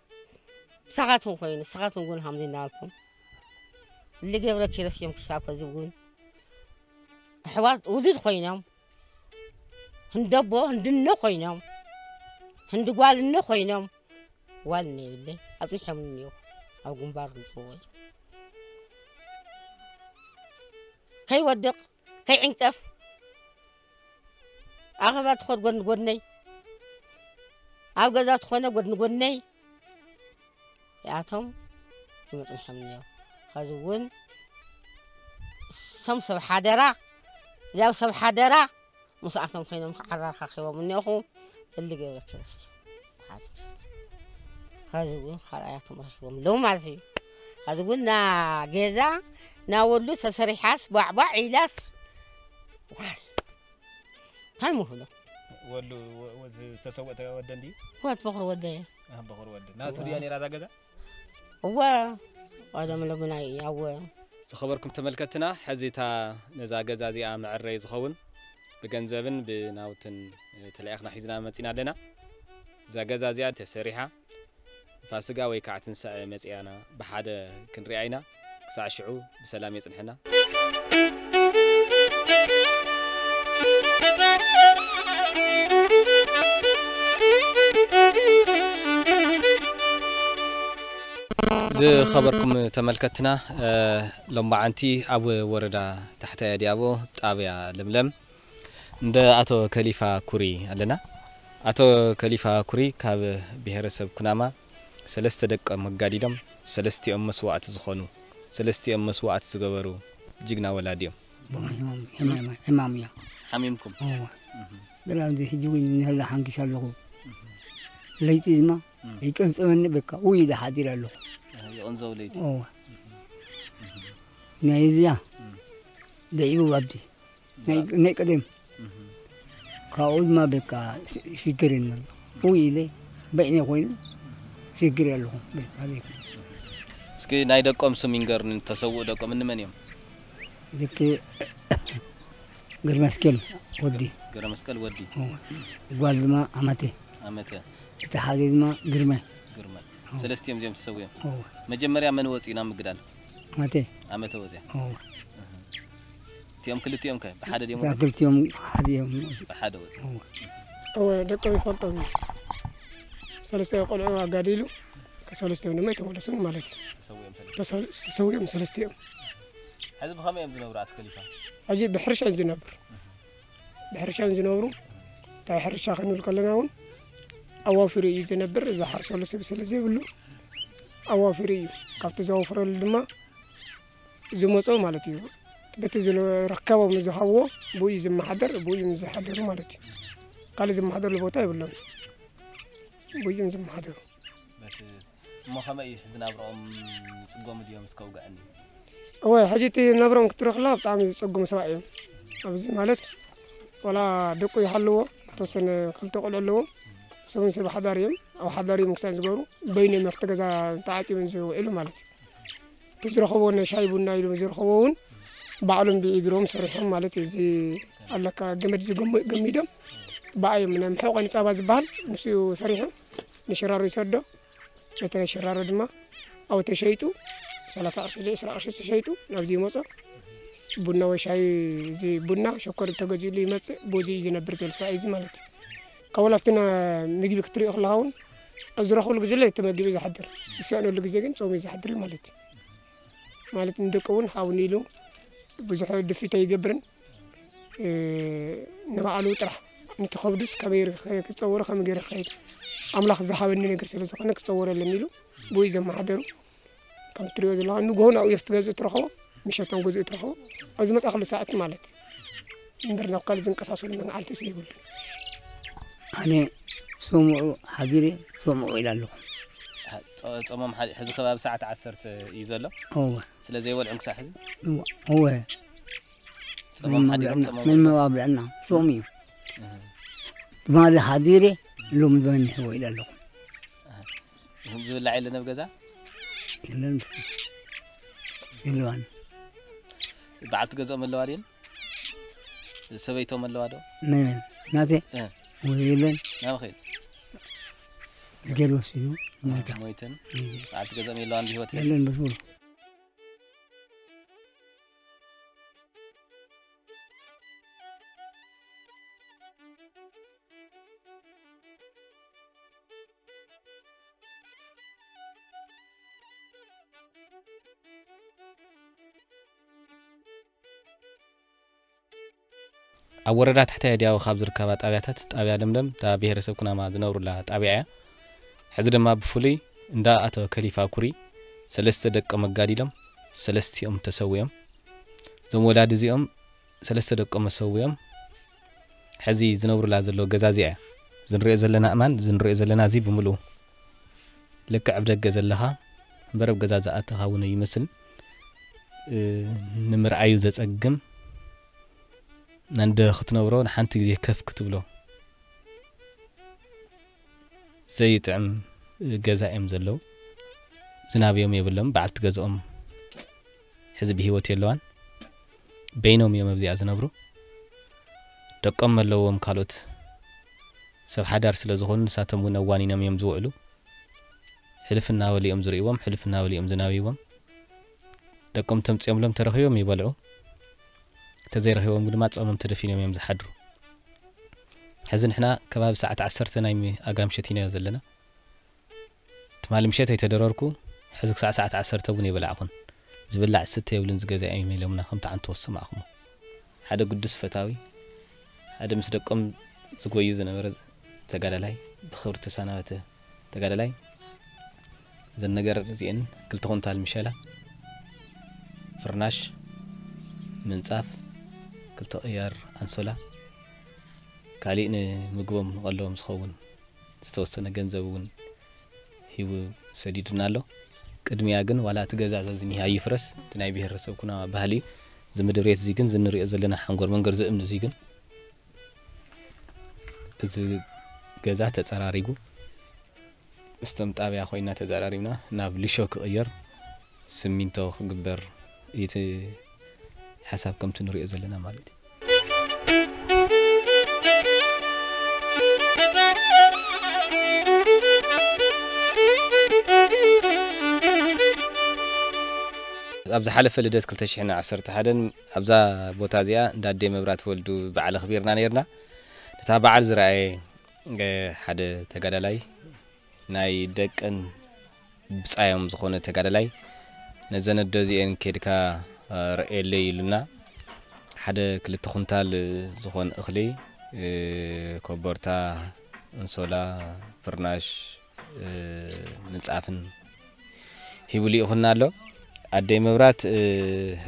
سخاتهم خوينو سخاتهم جن هم دين لكم اللي قبل كيرس يوم كشاف زبون حوات وزيد خوينهم هندبو هندنو خوينهم هندقوال النو خوينهم والني بالله أطيش مني أو جنبار الفوج كي ودق كي عنكف أغبى تخد قرن قرني أو جزا تخونا قرن قرني يعتم يمطيش مني خذون سم سب حدرة زاو سب حدرة مساعتهم خينا عرار خخيوة مني أخو اللي قبلك رسي حاسم ካዝውን ካልኣያ ተመሪሕዎም ለው ማለት እዩ ካዚ እውን ና ገዛ ናወሉ ተሰሪሓስ ባዕባዕ ኢላስ እንታይ ምሁሎ ወሉ ዝተሰወጠ ወደ እንዲ ወት በኽሪ ወደ እየ በኽሪ ወደ ናቱ ድያ ነራ እዛ ገዛ እወ ቀደም ለምናይ ኣወ ዝኸበርኩም ተመልከትና ሕዚ እታ ነዛ ገዛ እዚኣ መዕረይ ዝኸውን ብገንዘብን ብናውትን ተለያኽና ሒዝና መፂና ኣለና እዛ ገዛ እዚኣ ተሰሪሓ ፋስጋ ወይ ከዓ ትንሳኤ መፅያና ብሓደ ክንሪኣ ኢና ክሳዕ ሽዑ ብሰላም የፅንሐና ዝኸበርኩም ተመልከትና ሎማዓንቲ ኣብ ወረዳ ታሕተ ዲያቦ ጣብያ ለምለም እንደ ኣቶ ከሊፋ ኩሪ ኣለና ኣቶ ከሊፋ ኩሪ ካብ ብሄረሰብ ኩናማ ሰለስተ ደቀ መጋዲዶም ሰለስቲኦም መስዋዕቲ ዝኾኑ ሰለስቲኦም መስዋዕቲ ዝገበሩ ጅግና ወላድ እዮም ሕማም እያ ሓሚምኩም ብራዚ ሕጂ እውን ንህላ ሓንኪሽ ኣለኹ ለይቲ ድማ ይቀንፅበኒ በካ ውይ ኢለ ሓዲር ኣለኹ ይቕንዘው ለይቲ ናይ እዚያ ደዒቡ ኣብዚ ናይ ቀደም ካብኡ ድማ በካ ሽግርን ኣሎ ውይ ኢለ በዒነ ኮይኑ ችግር የለሁም። ቤት እስኪ ናይ ደቆም ስም ይንገርን። ተሰውኡ ደቆም እንመን እዮም? ልክ ግርመስቀል ወዲ ግርመስቀል ወዲ ጓል ድማ ኣመቴ ኣመቴ እቲ ሓደ ድማ ግርመ ግርመ ሰለስተ እዮም እዚኦም ተሰውዮም። መጀመርያ መን ወፂ ናብ ምግዳል? ኣመቴ ኣመቴ ወፂያ እቲኦም ክልቲኦም ከ ብሓደ ድዮም? ክልቲኦም ሓደ እዮም ብሓደ ወፂ ደቆም ይፈልጦም እዩ سلستي قلعوا قاديلو كسلستي ونمي تقول سن مالتي تسوي يوم سلستي يوم حزب خمي يوم زنبر عاد كليفة أجيب بحرش عن زنبر بحرش عن زنبر تاع حرش آخر نقول كلنا هون أوافري زنبر إذا حرش ولا سب سلزي بلو أوافري كفت زوافر الدماء زموسو مالتي بتزلو ركابه من زحوه بوي زم حدر بوي زم حدر مالتي قال زم حدر لبوتاي بلو ويجي من زمحته ما خما يحز نبرهم تقوم اليوم سكوا قاعني هو حاجتي نبرهم كتروح لا بتعمل تقوم سرائي أبزي مالت ولا دقوا يحلوه توصل خلت أقول له سوى نسيب حضاريهم أو حضاريهم كسان جبرو بين المفتقة زا من زو إلو مالت تجرى شاي بنا إلو مجرى بعلم بإدروم صريحهم مالت يزي ألاك جمد جمد جمد بأي من المحوق أن تابع زبال نسيو صريحة نشرار يسردو مثل شرار دما أو تشيتو سلاسة عشر جي إسرع عشر تشيتو نبزي موسى بنا وشاي زي بنا شكر تغجي لي مس بوزي زي نبرتو لسوا أي زي مالت كوالا فتنا مجيب كتري أخلا هون أزرا خول قزي لي تمجيب إذا حدر السؤال اللي قزي قن تومي إذا حدر مالت مالت ندكوون هاونيلو بزحو دفتا يقبرن نبعلو ترح نتخبدش كبير خير كتصور خم غير خير أملاخ زحاب إني نقدر سلسلة انا كتصور اللي ميلو بويز ما حدرو كم تريو زلا عنو جهنا ويفت جزء ترخوا مش هتون جزء ترخوا أز مس أخلص ساعة مالت ندرنا قال زين كساس ولا من عالتي سيقول أنا سوم حذيري سوم إلى له تمام حذ خباب ساعة عسرت يزلا هو سلسلة زي ولا عنك ساحز هو تمام حذ من ما بعنا سومي Mm-hmm. ማለ ሓዲረ ሎም ዝበኒሕዎ ኢሉ ኣለኹ ዝብላዕ የለነ ኣብ ገዛ የለን የለዋን በዓልቲ ገዝኦም ኣለዋ ድየን ሰበይቶም ኣለዋ ዶ መን ናተ ወይ የለን ናብ ኸይል ገል ወሲዱ ሞይታ ሞይትን በዓልቲ ገዝኦም የለዋን ብሂወት የለን በስብሎ ኣብ ወረዳ ታሕቲ ድያዊ ካብ ዝርከባ ጣብያታት ጣብያ ደምደም እታ ብሄረሰብ ኩናማ ዝነብሩላ ጣብያ እያ ሕዚ ድማ ብፍሉይ እንዳ ኣቶ ከሊፋ ኩሪ ሰለስተ ደቀ መጋዲሎም ሰለስቲኦም ተሰውዮም እዞም ወላዲ እዚኦም ሰለስተ ደቀ መሰውዮም ሕዚ ዝነብሩላ ዘሎ ገዛ እዚኣ እያ እዚ ንሪኦ ዘለና እማን እዚ ንሪኦ ዘለና እዚ ብምሉ ልክዕ ኣብ ደገ ዘለኻ እምበረብ ገዛ ዝኣተኻ እውን ይመስል ንምርኣዩ ዘፀግም نند ختنورو نحنتي دي كيف كتبلو زيت عم جزاء مزلو زناب يوم يبلهم بعد تجزأهم حزب هي وتيلوان بينهم يوم يبزي عزنابرو دقم اللوم كالوت سب حدار سلزغون ساتمون أواني نم يمزو علو حلف الناولي أمزر إيوام حلف الناولي أمزناوي إيوام دقم تمتسيم لهم ترخيوم يبلعو እንተዘይረኪቦም ድማ ፆሞም ተደፊኖም እዮም ዝሓድሩ ሕዚ ንሕና ከባቢ ሰዓት ዓሰርተ ናይ ኣጋምሸት ኢና ዘለና ትማሊ ምሸት ኣይተደረርኩ ሕዚ ክሳዕ ሰዓት ዓሰርተ እውን የበላዕኹን ዝብላዕ ስተ የብልን ዝገዛእ እዮም ኢሎምና ከምቲ ዓንቲ ወስማዕኹሞ ሓደ ቅዱስ ፈታዊ ሓደ ምስ ደቆም ዝጎዩ ዝነበረ ተጋዳላይ ብክብሪ ተሰናበተ ተጋዳላይ እዘን ነገር እዚአን ክልተ ኩንታል ምሸላ ፍርናሽ ምንፃፍ ክልተ ቅያር ኣንሶላ ካሊእ ንምግቦም ንቐለዎም ዝኸውን ዝተወሰነ ገንዘብ እውን ሂቡ ሰዲድና ኣሎ ቅድሚያ ግን ዋላ እቲ ገዛ ዘዝኒሀ ኣይፍረስ እቲ ናይ ብሄረሰብ ኩና ባህሊ እዚ ምድሬት እዚ ግን ዝንሪኦ ዘለና ሓንጎር መንገድ ዝእምኒ እዚ ግን እዚ ገዛ ተፀራሪጉ ምስቶም ጣብያ ኮይና ተዘራሪብና ናብ ልሾ ክቕየር ስሚንቶ ክግበር እቲ حساب كمت نريد زلنا مالتي ابز حلف لدس كل تشحنا عسر تحدن ابز بوتازيا دادي مبرات ولدو بعل خبيرنا نيرنا تابع زرعي إيه، حد تجادلاي ناي دكن بصايم زخونه تجادلاي نزن الدوزي ان كيدكا ረእየለ ኢሉና ሓደ ክልተ ኩንታል ዝኾነ እኽሊ ኮበርታ እንሶላ ፍርናሽ ምንፃፍን ሂቡሉ ይኹና ኣሎ ኣደይ መብራት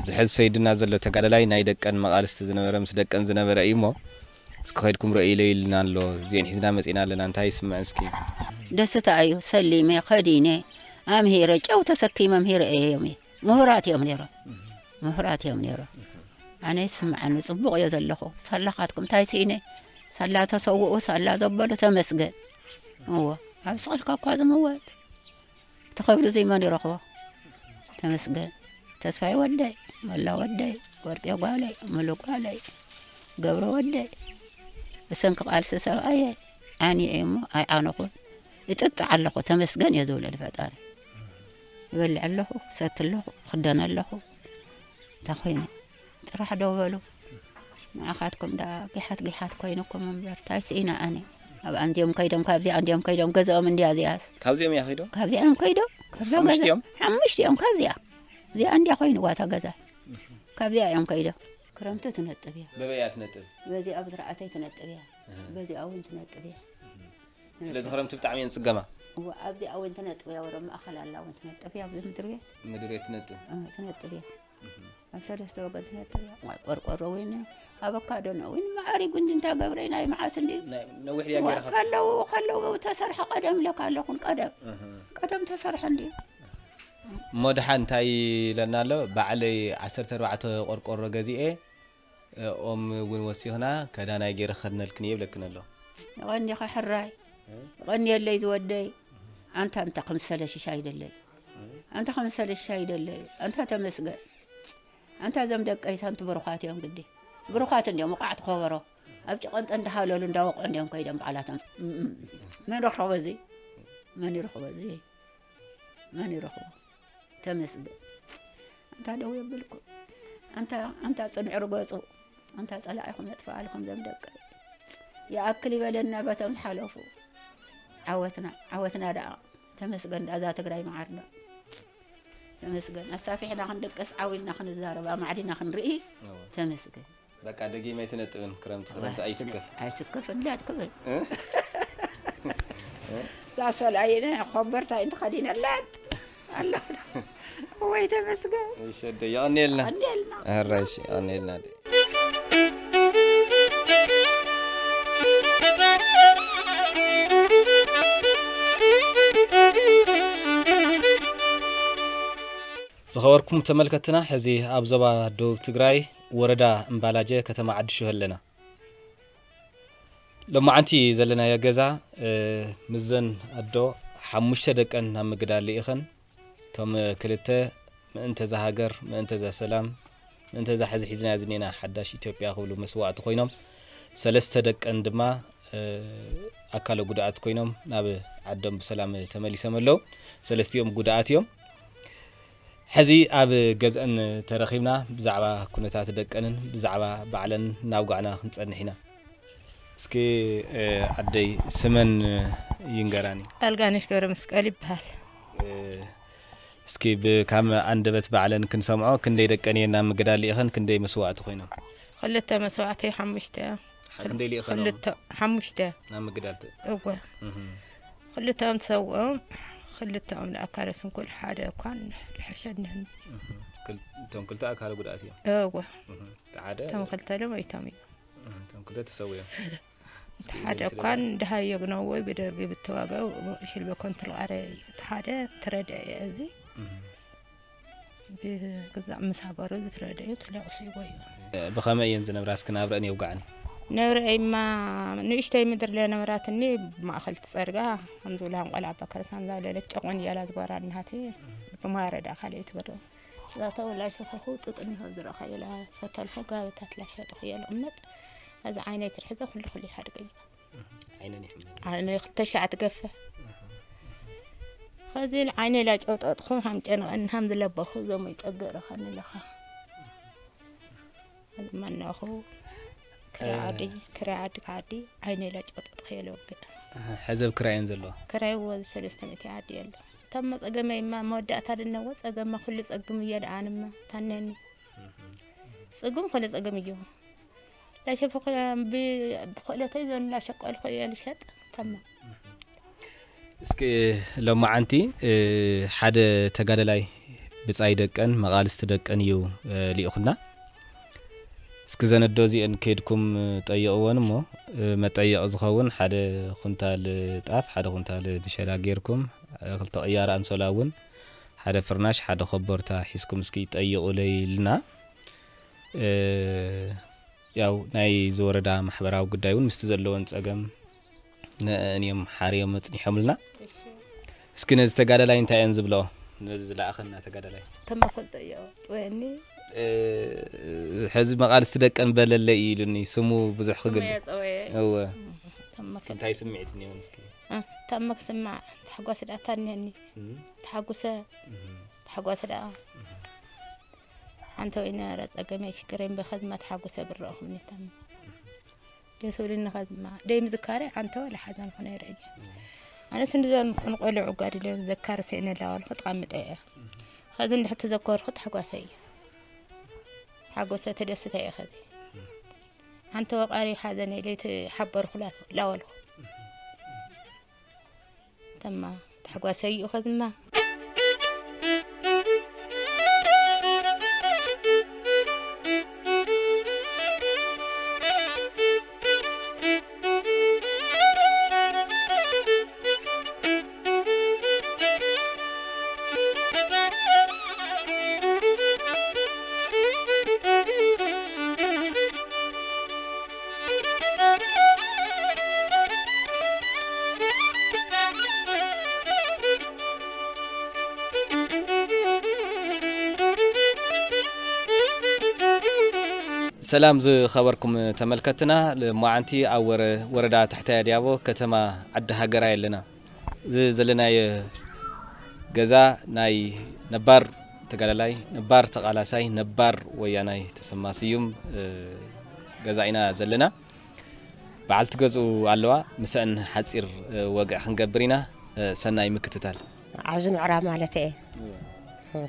ዝሕዝ ሰይድና ዘሎ ተጋዳላይ ናይ ደቀን መቃልስቲ ዝነበረ ምስ ደቀን ዝነበረ እዩ እሞ እስኪ ከይድኩም ረእዩለ ኢልና ኣሎ እዚአን ሒዝና መፂና ኣለና እንታይ ይስምዕ እስኪ ደስታ እዩ ሰሊሜ ከዲነ ኣምሂረ ጨው ተሰኪመ ኣምሂረ እየ እዮም እየ ምሁራት እዮም ነይሮም ምሁራት እዮም ነይሮም ኣነ ስምዓኒ ፅቡቕ እዮ ዘለኹ ሰላኻትኩም እንታይ ስኢነ ሰላ ተሰውኡ ሰላ ዘበሉ ተመስገን እዎ ኣብ ስቕልካ እኳ ዝምወት እቲ ክብሪ ዘይመን ይረኽቦ ተመስገን ተስፋይ ወደይ መላ ወደይ ወርቄ ጓለይ ሙሉ ጓለይ ገብሮ ወደይ ብሰንኪ ቃልሲ ሰብኣየ ዓንየ እየ እሞ ኣይዓነኹን ይጥጥዕ ኣለኹ ተመስገን እየ ዝብሎ ንፈጣሪ ይበልዕ ኣለኹ ሰቲ ኣለኹ ክደን ኣለኹ تاخوين تراح دوبلو معاخاتكم دا قيحات قيحات كوينكم امبر تاي سينا اني اب انديوم كايدوم كابزي انديوم كايدوم غزاوم اندي ازياس أنا يا خيدو كابزيوم كايدو كابزيوم غزاوم حمشتيوم كابزيا زي اندي اخوين واتا غزا كابزيا يوم كايدو كرمت تنطبيا ببيات نطب بزي اب زرعتي تنطبيا بزي اون تنطبيا سلاذ خرمت بتعمين سقما وابزي اون تنطبيا ورم اخلا الله وانت تنطبيا بمدريت مدريت تنطب اه تنطبيا ሰለስተ ወገን ቆርቆሮ ወይን ኣበካዶ ነው ወይ ማዕሪ ጉንድንታ ገብረይና ይመዓስ እንዲ ከለው ከለው ተሰርሐ ቀደም ለካ ኣለኹን ቀደም ቀደም ተሰርሐ እንዲ እሞ ድሓ እንታይ ይለና ኣሎ ባዕለይ 14 ቆርቆሮ ገዚአ ኦም እውን ወሲኽና ከዳናይ ገይረ ክኸድነልክን ይብለክን ኣሎ ይቐኒኸ ሕራይ ይቐኒየለይ ዝወደይ ኣንታ እንታ ከምዝሰለ ሽሻ ይደለይ ኣንታ ከምዝሰለ ሽሻ ይደለይ ኣንታ ተመስገን أنت زم دك أي سنت بروخات يوم قدي بروخات اليوم وقعت خبره أبجي قنت عند حاول لون داوق عندهم كيدم بعلاتهم من رخوا زي من رخوا زي من رخوا تمسد أنت دو يبلكو أنت أنت صنع رجوزو أنت صلاحكم يطفى لكم زم دك يا أكل بلنا بتم حلفوا عوتنا عوتنا دا تمسجن أذا تقرأي معرنا تمسكن أسافحنا خن دكس عاولنا خن الزاربة معدينا خن رئي تمسكن بقى دقي ما يتنطبن كرمت خرمت أي سكف أي سكف لا تكبر لا سأل أين خبرت أنت خدينا لا الله هو يتمسكن ويشد يا أنيلنا أنيلنا أهرش أنيلنا دي ዝኸበርኩም ተመልከትና ሕዚ ኣብ ዞባ ደቡብ ትግራይ ወረዳ እምባላጀ ከተማ ዓዲሹ ኣለና ሎማዓንቲ ዘለናዮ ገዛ ምዘን ኣዶ ሓሙሽተ ደቀን ናብ ምግዳሊ ኢኸን እቶም ክልተ ምእንተ ዛ ሃገር ምእንተ ዛ ሰላም ምእንተ ዛ ሕዚ ሒዝና ዝኒአና ሓዳሽ ኢትዮጵያ ክብሉ መስዋዕቲ ኮይኖም ሰለስተ ደቀን ድማ ኣካለ ጉድኣት ኮይኖም ናብ ዓዶም ብሰላም ተመሊሶም ኣለዉ ሰለስቲኦም ጉድኣት እዮም ሕዚ ኣብ ገዝአን ተረኺብና ብዛዕባ ኩነታት ደቀንን ብዛዕባ ባዕለን እናውጋዕና ክንፀንሕ ኢና እስኪ ዓደይ ስመን ይንገራኒ ኣልጋነሽ ገብረ መስቀል ይበሃል እስኪ ብካብ ኣንደበት ባዕለን ክንሰምዖ ክንደይ ደቀን እየን ናብ ምግዳል ኢኸን ክንደይ መስዋዕቲ ኮይኖም ክልተ መስዋዕተይ ሓሙሽተ ክንደይ ልኢኸ ሓሙሽተ ናብ ምግዳል እወ ክልተ ንሰውኦም خلتهم الأكل اسم كل حاجة وكان حشدنهم كنت تم كلتا أكل قد أتيا أوه تعادة تم خلتا لهم أي تامي تم كلتا تسويا تعادة وكان ده هاي يقنوا ويبدأ بالتواقع وشل بكونت العري تعادة ترد أيزي بقذ مسافر وترد أيزي تلاقي صيوي بخمة ينزل براسك نابر أني ነብሪ እማ ንእሽተይ ምድር ለነበራትኒ ብማእኸል ትፀርጋ ከምዝብልሃን ቆልዓ በከርሳን ዛብለለት ጨቁን እያላ ዝጓራ እናሃቲ ብማረዳ ካልእ ትበሎ እዛተ ወላይ ሰፈርኩ ጥጥኒ ከም ዝረእካዮ ፈተልኩ ጋብታት ላሸጥኩ እየ ዝቕመጥ እዚ ዓይነይ ትርሕዘ ኩሉ ኩሉ ይሓድገ እዩ ዓይነ ክልተ ሸዓ ትገፈ ከዚ ዓይነ ላ ጨውጠጥኩ ሃምጨንቀኒ ሃምዝለበኩ ዞሞ ይጠገእ ረኸኒ ለኻ እዚ ማናኹ كراي عادي كراي عادي عادي عيني لا ጨጠጥ ከየለ ወግድ ሕዘብ ክራይን ዘለዎ ክራይ ወ 300 ዓዲ ኣሎ ታማ ፀገመይማ መወዳእታ ድነዎ ፀገማ ኩሉ ፀግም እየ ደኣንማ ታነኒ ፅጉም ኩሉ ፀገም እዩ ላሸፈ ብክእለተይ ዘን ላሸቀልኩ እየ ዝሸጥ ታማ እስኪ ሎመዓንቲ ሓደ ተጋደላይ ብፃይ ደቀን መቓልስቲ ደቀን እዩ ልኢኹና سكزن الدوزي ان كيدكم طيقون مو ما طيق زخون حدا خنتال طاف حدا خنتال بشلا غيركم قلت طياره انسلاون حدا فرناش حدا خبرتا حسكم سكي طيقوا ليلنا ا ياو ناي زوردا محبراو غدايون مستزلون صقم نيم حاري يوم مصني حملنا سكنز تغادلاين تاينز بلو نزل اخنا تغادلاي تم خلت ياو طويني ሕዚ መቓል ስደቀን በለለ እዩ ኢሉኒ ስሙ ብዙሕ ክግል እወ እንታይ ስምዒት እኒሆ ምስ ታመ ክስማዕ ተሓጓስ ዳ እታ እኒሀኒ ተሓጉሰ ተሓጓስ ዳ ሓንቲ ወይ ነበረ ፀገመይ ሽግረይን በኸዝማ ተሓጉሰ ብረአኹም ታመ ደስ ብልኒ ኸዝማ ደይ ምዝካረ ሓንተ ወላ ሓዘን ኮነ ይርኢ ኣነ ስንዲዘን ክንቆልዑ ጋድለን ዘካርሰ ነላዋልኩ ተቐምጠ እየ ከዚ እንድሕቲ ዘከበርኩ ተሓጓሰ እየ ሓጎሰ ተደስተ እየ ኸዚ ሓንቲ ወቃሪ ሓዘነ ለይቲ ሓበርኩላቶ ላወልኩ ተማ ተሓጓሰ እዩ ኸዝማ ሰላም ዝኸበርኩም ተመልከትና መዓንቲ ኣብ ወረዳ ታሕተያ ድያቦ ከተማ ዓዲ ሃገራ ኣለና እዚ ዘለናየ ገዛ ናይ ነባር ተጋዳላይ ነባር ተቃላሳይ ነባር ወያናይ ተሰማ ስዩም ገዛ ኢና ዘለና በዓልቲ ገዝኡ ኣለዋ ምስአን ሓፂር ወግዕ ክንገብር ኢና ሰናይ ምክትታል ኣብዚ ምዕራ ማለት እየ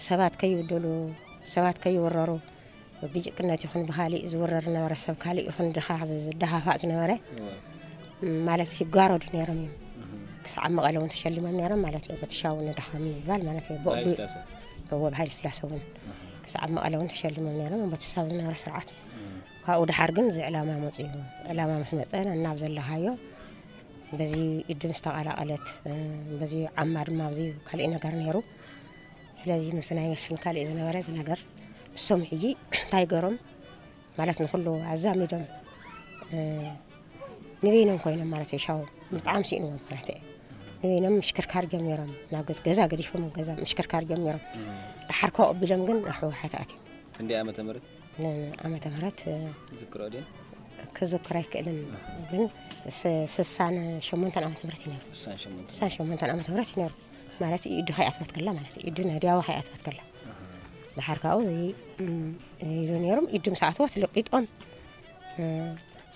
ሰባት ከይውደሉ ሰባት ከይወረሩ ብጭቅነት ይኹን ብካሊእ ዝውረር ነበረ ሰብ ካሊእ ይኹን ድኻ ዝደኻፋእ ዝነበረ ማለት ይጋረዱ ነይሮም እዮም ክሳብ መቐለ እውን ተሸሊሞም ነይሮም ማለት እዩ በትሻው ንድኻ ምባል ማለት እዩ ብኡ ብሃይለ ስላሰ እውን ክሳብ መቐለ እውን ተሸሊሞም ነይሮም በትሳብ ዝነበረ ስርዓት ካብኡ ድሓር ግን እዚ ዕላማ መፅ እዩ ዕላማ ምስ መፀ እናብ ዘለካዮ በዚ ኢድ ምስ ተቃላቀለት በዚ ዓማ ድማ ኣብዚ ካሊእ ነገር ነይሩ ስለዚ ምስ ናይ ሽን ካሊእ ዝነበረ ነገር ንሶም ሕጂ እንታይ ገይሮም ማለት ንኩሉ ኣዛሚዶም ንበይኖም ኮይኖም ማለት እዩ ሻው ብጣዕሚ ስኢንዎም ማለት እዩ ንበይኖም ምሽክርካር ጀሚሮም ናብ ገዛ ገዲፎም ገዛ ምሽክርካር ጀሚሮም ድሓር ካብ ኣቢሎም ግን ናብ ህወሓት ኣትዮም ክንደይ ዓመተ ምህረት ዓመተ ምህረት ዝክሮ ድን ክዝክሮ ኣይክእልን ግን ስሳን ሸሞንተን ዓመተ ምህረት ይነሩ ስሳን ሸሞንተን ዓመተ ምህረት ይነሩ ማለት ኢዱ ከይኣትወት ከላ ማለት እዩ ኢዱ ናይ ድያዋ ከይኣትወት ከላ ዝሓርካኡ ኢሉ ነይሮም ኢድ ምስ ኣትዎ ትለቂጦም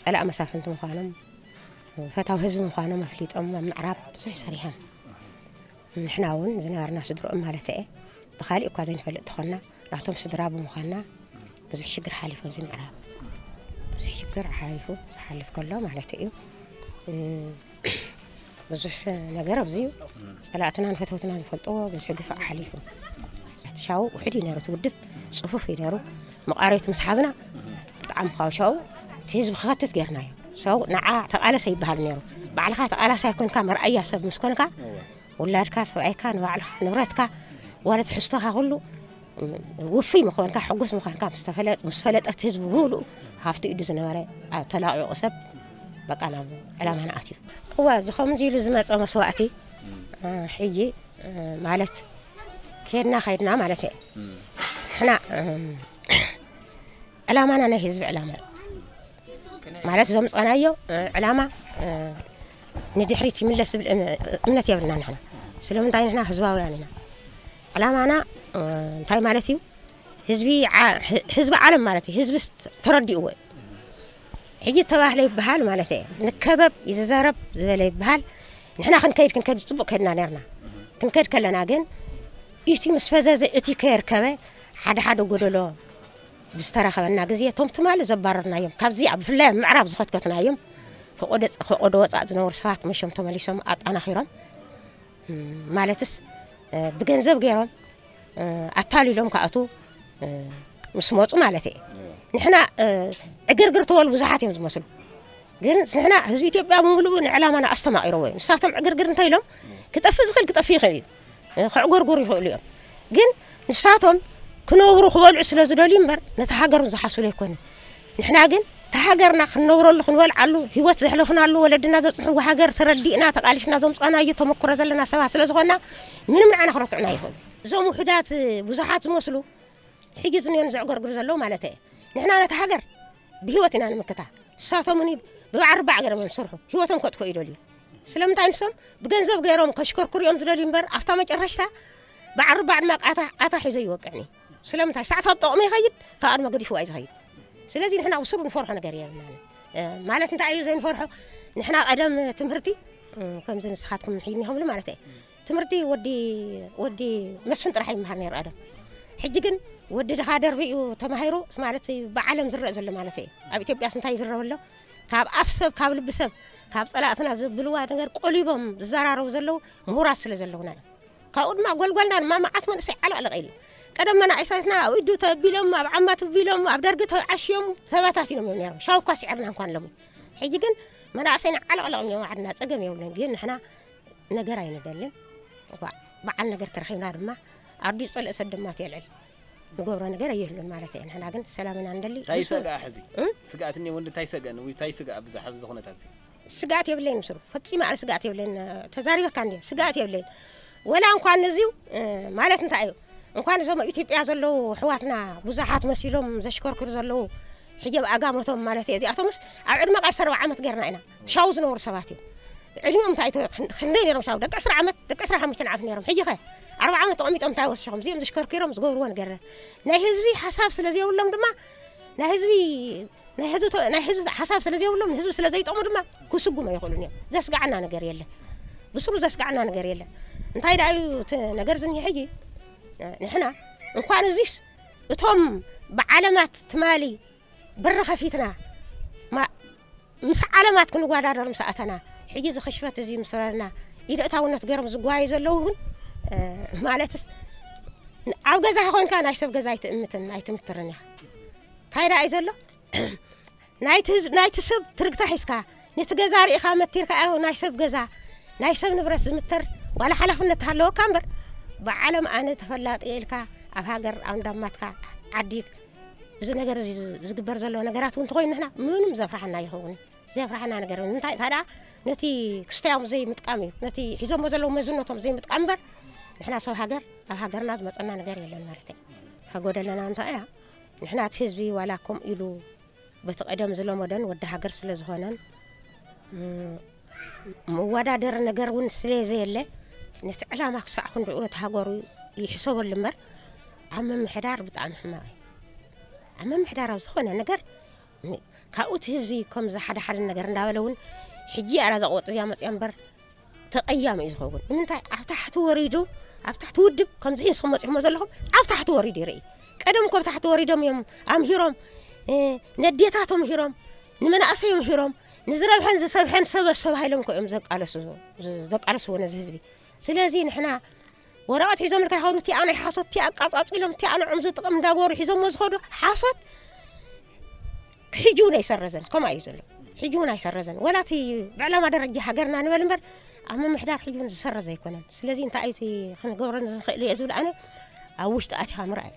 ፀላእ መሳፍንቲ ምዃኖም ፈታዊ ህዝቢ ምዃኖም ኣፍሊጦም ኣብ ምዕራብ ብዙሕ ሰሪሖም ንሕና እውን ዝነበርና ስድሮኦም ማለት እየ ብካሊእ እኳ ዘይንፈልጥ ትኾንና ናቶም ስድራ ብምዃንና ብዙሕ ሽግር ሓሊፉ እዚ ምዕራብ ብዙሕ ሽግር ሓሊፉ ዝሓልፍ ከሎ ማለት እዩ ብዙሕ ነገር ኣብዚዩ ፀላእትና ንፈተውትና ዝፈልጥዎ ብዙሕ ግፋዕ ሓሊፉ ሻው ውሕድ እዩ ነይሩ እቲ ውድብ ፅፉፍ እዩ ነይሩ መቃረይት ምስ ሓዝና ብጣዕሚ ካብ ሻው እቲ ህዝቢ ክኸትት ጌርናዮ ሰው ንዓ ተቃለሰ ይበሃል ነይሩ ባዕልካ ተቃላሳይ ኮንካ መርኣያ ሰብ ምስ ኮንካ ውላድካ ሰብኣይካ ንባዕልካ ንብረትካ ዋላ ትሕዝቶካ ኩሉ ውፍይ ምዃንካ ሕጉስ ምዃንካ ምስ ፈለጠ እቲ ህዝቢ ብምሉእ ሃፍቲ ኢዱ ዝነበረ ተላቂቑ ሰብ በቃ ናብ ዕላማና ኣትዩ እዋ እዚ ከምዚ ኢሉ ዝመፀ መስዋእቲ ሕጂ ማለት كيدنا خيدنا مالتي حنا علامة أنا نهزب علامة مالت أنا صنايو علامة نجحريتي من لسب منتي يا بنا نحنا سلم نتاي نحنا حزباوي يعني علامة أنا نتاي مالتي حزبي حزب عالم مالتي حزب تردي هو هي تواهل بحال مالتي نكبب يزرب زبل بحال نحنا خنكيد كنكيد طبق كنا نيرنا كنكيد كلنا جن يشتي مسفزة زي كيركبة حد حد قدلو بستارة خبرنا قزية توم تما لزبارنا يوم كابزي عبفلاه معرب زخوت كتنا يوم فقدت قدوت أدنور ساعات مشهم تما ليشهم أت أنا خيرهم مالتس آه، بجنزب غيرهم آه، أتالي لهم كأتو آه، مسموت مالتي إيه. نحنا عقر قر طول بزحات يوم مسلو قلنا نحنا هزويتي بقى مملون علامة أنا أستمع إروي نستخدم عقر قر نتايلهم إيه. كتأفز خل كتأفي خير ክዕጎርጎር ይኽእሉ እዮም ግን ንሳቶም ክነብሩ ክበልዑ ስለ ዝደልዩ እምበር ነቲ ሃገር ዝሓስብሉ ኣይኮኑን ንሕና ግን እቲ ሃገርና ክንነብረሉ ክንበልዓሉ ሂወት ዘሕልኽናሉ ወለድና ዘፅሕዎ ሃገር ተረዲእና ተቃሊሽና ዘምፃናዮ ተመክሮ ዘለና ሰባት ስለ ዝኾና ምንም ንዓና ክረትዑና ይኽእሉ እዞም ውሕዳት ብዙሓት ዝመስሉ ሕጂ ዝኒኦም ዘዕገርግሩ ዘለዉ ማለት እየ ንሕና ነቲ ሃገር ብሂወት ኢና ንምክታ ንሳቶም ብባዕርባ ገረመም ዝሰርሑ ሂወቶም ከጥፎ እዩ ደልዩ سلام تانسوم بجنزب غيرهم كشكر كريم زلالي مبر أفتح مك الرشتة بعد ربع ما أتا أتا حزي وقعني سلام تانس ساعة طاق ما يخيد فأنا ما قدي فوائد خيد سلازي نحن أوصل نفرح أنا قرية معنا ما لك أنت عايز زين فرحه نحن أدم تمرتي كم زين سخاتكم الحين هم لما عرفت تمرتي ودي ودي مسفن راح يمهرني رأدم حجيجن ودي دخادر بيو تمهيرو سمعت بعلم زر زل معرفت أبي تبي أسمع زر ولا كاب أفسب كاب لبسب ካብ ፀላእትና ዘብልዋ ነገር ቆሊቦም ዝዘራረቡ ዘለዉ ምሁራት ስለ ዘለውና እዩ ካብኡ ድማ ጎልጎልና ድማ መዓት መንእሰይ ዓለ ኣለቀ ኢሉ ቀደም መናእሰይትና ኣብ ኢዱ ተቢሎም ኣብ ዓማ ተቢሎም ኣብ ደርጊ ተዓሽዮም ሰባታት እዮም እዮም ነሮም ሻውካ ስዕርና እንኳን ሎም ሕጂ ግን መናእሰይና ዓለቕለቕም እዮም ዓድና ፀገም የብለን ግን ንሕና ነገር ኣይንደልን በዓል ነገር ተረኺብና ድማ ኣርዲኡ ፀልእ ሰብ ድማ ትየልዕል ንገብሮ ነገር ኣየህሉን ማለት እየ ንሕና ግን ሰላምና ንደሊ ታይ ስጋ ሕዚ ስጋኣት ወንዲ ታይ ሰጋ እንታይ ስጋ ብዛሓብ ዝኹነታት سقاتي بلين مسرو فتسي ما على سقاتي بلين تزاريو كان دي سقاتي بلين ولا انكوان نزيو ما لا سنتايو انكوان زوم ايتيبيا زلو حواتنا بزاحات مسيلوم زشكر كر زلو حجاب اقامتهم مالتي ازي اتومس اعد ما قصر وعمت غيرنا انا شاوز نور سباتي علمهم تايتو خليني رم شاوز دكسر عمت دكسر حمش نعفني رم حجي خي اربع عمت امي تم تاوس شوم زي مزشكر كيرم زغور وان غير نهزبي حساب سلازي ولهم دما نهزبي ናይ ህዝቢ ናይ ህዝቢ ሓሳብ ስለ ዘይብሎም ንህዝቢ ስለ ዘይጠቕሙ ድማ ክስጉሙ ኣይኽእሉን እዮም ዘስጋዓና ነገር የለን ብስሩ ዘስጋዓና ነገር የለን እንታይ ዳዩ እቲ ነገር ዝኒሄ ሕጂ ንሕና እንኳን እዚስ እቶም ብዓለማት ትማሊ ብሪ ከፊትና ምስ ዓለማት ክንወዳደር ምስኣተና ሕጂ እዚ ክሽፈት እዚ ምስ በለና ኢደእታውነት ገይሮም ዝጓዩ ዘለዉ እውን ማለትስ ኣብ ገዛ ኮንካ ናይ ሰብ ገዛ ኣይትእምትን ኣይትምትርን እያ እንታይ ዳኣዩ ዘሎ ናይቲ ሰብ ትርግታ ሒዝካ ነቲ ገዛ ርኢኻ መቲርካ ናይ ሰብ ገዛ ናይ ሰብ ንብረት ዝምተር ዋላ ሓላፍነት ሃለወካ እምበር ብዓለም ኣነ ተፈላጢ ኢልካ ኣብ ሃገር ኣብ እንዳማትካ ዓዲግ እዚ ነገር እዚ ዝግበር ዘለዎ ነገራት እውን እንተኮይኑ ንሕና ምንም ዘፍራሕና ይኸውን ዘፍራሕና ነገር ንምንታይ እንታ ነቲ ክስተዮም ዘይምጥቃም እዩ ነቲ ሒዞሞ ዘለዉ መዝነቶም ዘይምጥቃም እምበር ንሕና ሰብ ሃገር ኣብ ሃገርና ዝመፀና ነገር የለን ማለት እዩ እታ ጎደለና እንታይ እያ ንሕና እቲ ህዝቢ ዋላ ከም ኢሉ بتقدم زلمودن ودا هاجر سلز هونن ودا در نجر ون سلز يلا نتعلا مخصع كن بقولة هاجر يحسب المر عم محدار بتعن حماي عم محدار زخونا نجر كأوت هزبي كم زا حدا حدا نجر نداولون حجي على زقوط يا مسيمبر تقيام يزخون من تا افتحت وريدو افتحت ودب كم زين صمت يوم زلهم افتحت وريدي ري كدم كم افتحت وريدهم يوم عم هيرم ነድታቶም ሂሮም ንመናእሰዮም ሂሮም ንዝረብሐን ዝሰብሐን ሰበስ ተባሂሎም ኮ እዮም ዘቃልስዎ ነዚ ህዝቢ ስለዚ ንሕና ወረቐት ሒዞም ልካ ይኸዱ እቲኣ ናይ ሓሶት እቲኣ ኣቃፃፂሎም እቲኣ ንዖም ዝጥቕም እንዳገበሩ ሒዞሞ ዝኸዱ ሓሶት ሕጂ እውን ኣይሰረዘን ከምኣ እዩ ዘሎ ሕጂ እውን ኣይሰረዘን ወላቲ ብዕላማ ደረጃ ሃገርና ንበል እምበር ኣብ ምምሕዳር ሕጂ እውን ዝሰረዘ ኣይኮነን ስለዚ እንታይ እዩ ክንገብረን ዝኽእል እየ ዝብል ኣነ ኣብ ውሽጢ ኣትኻ ምርኣይ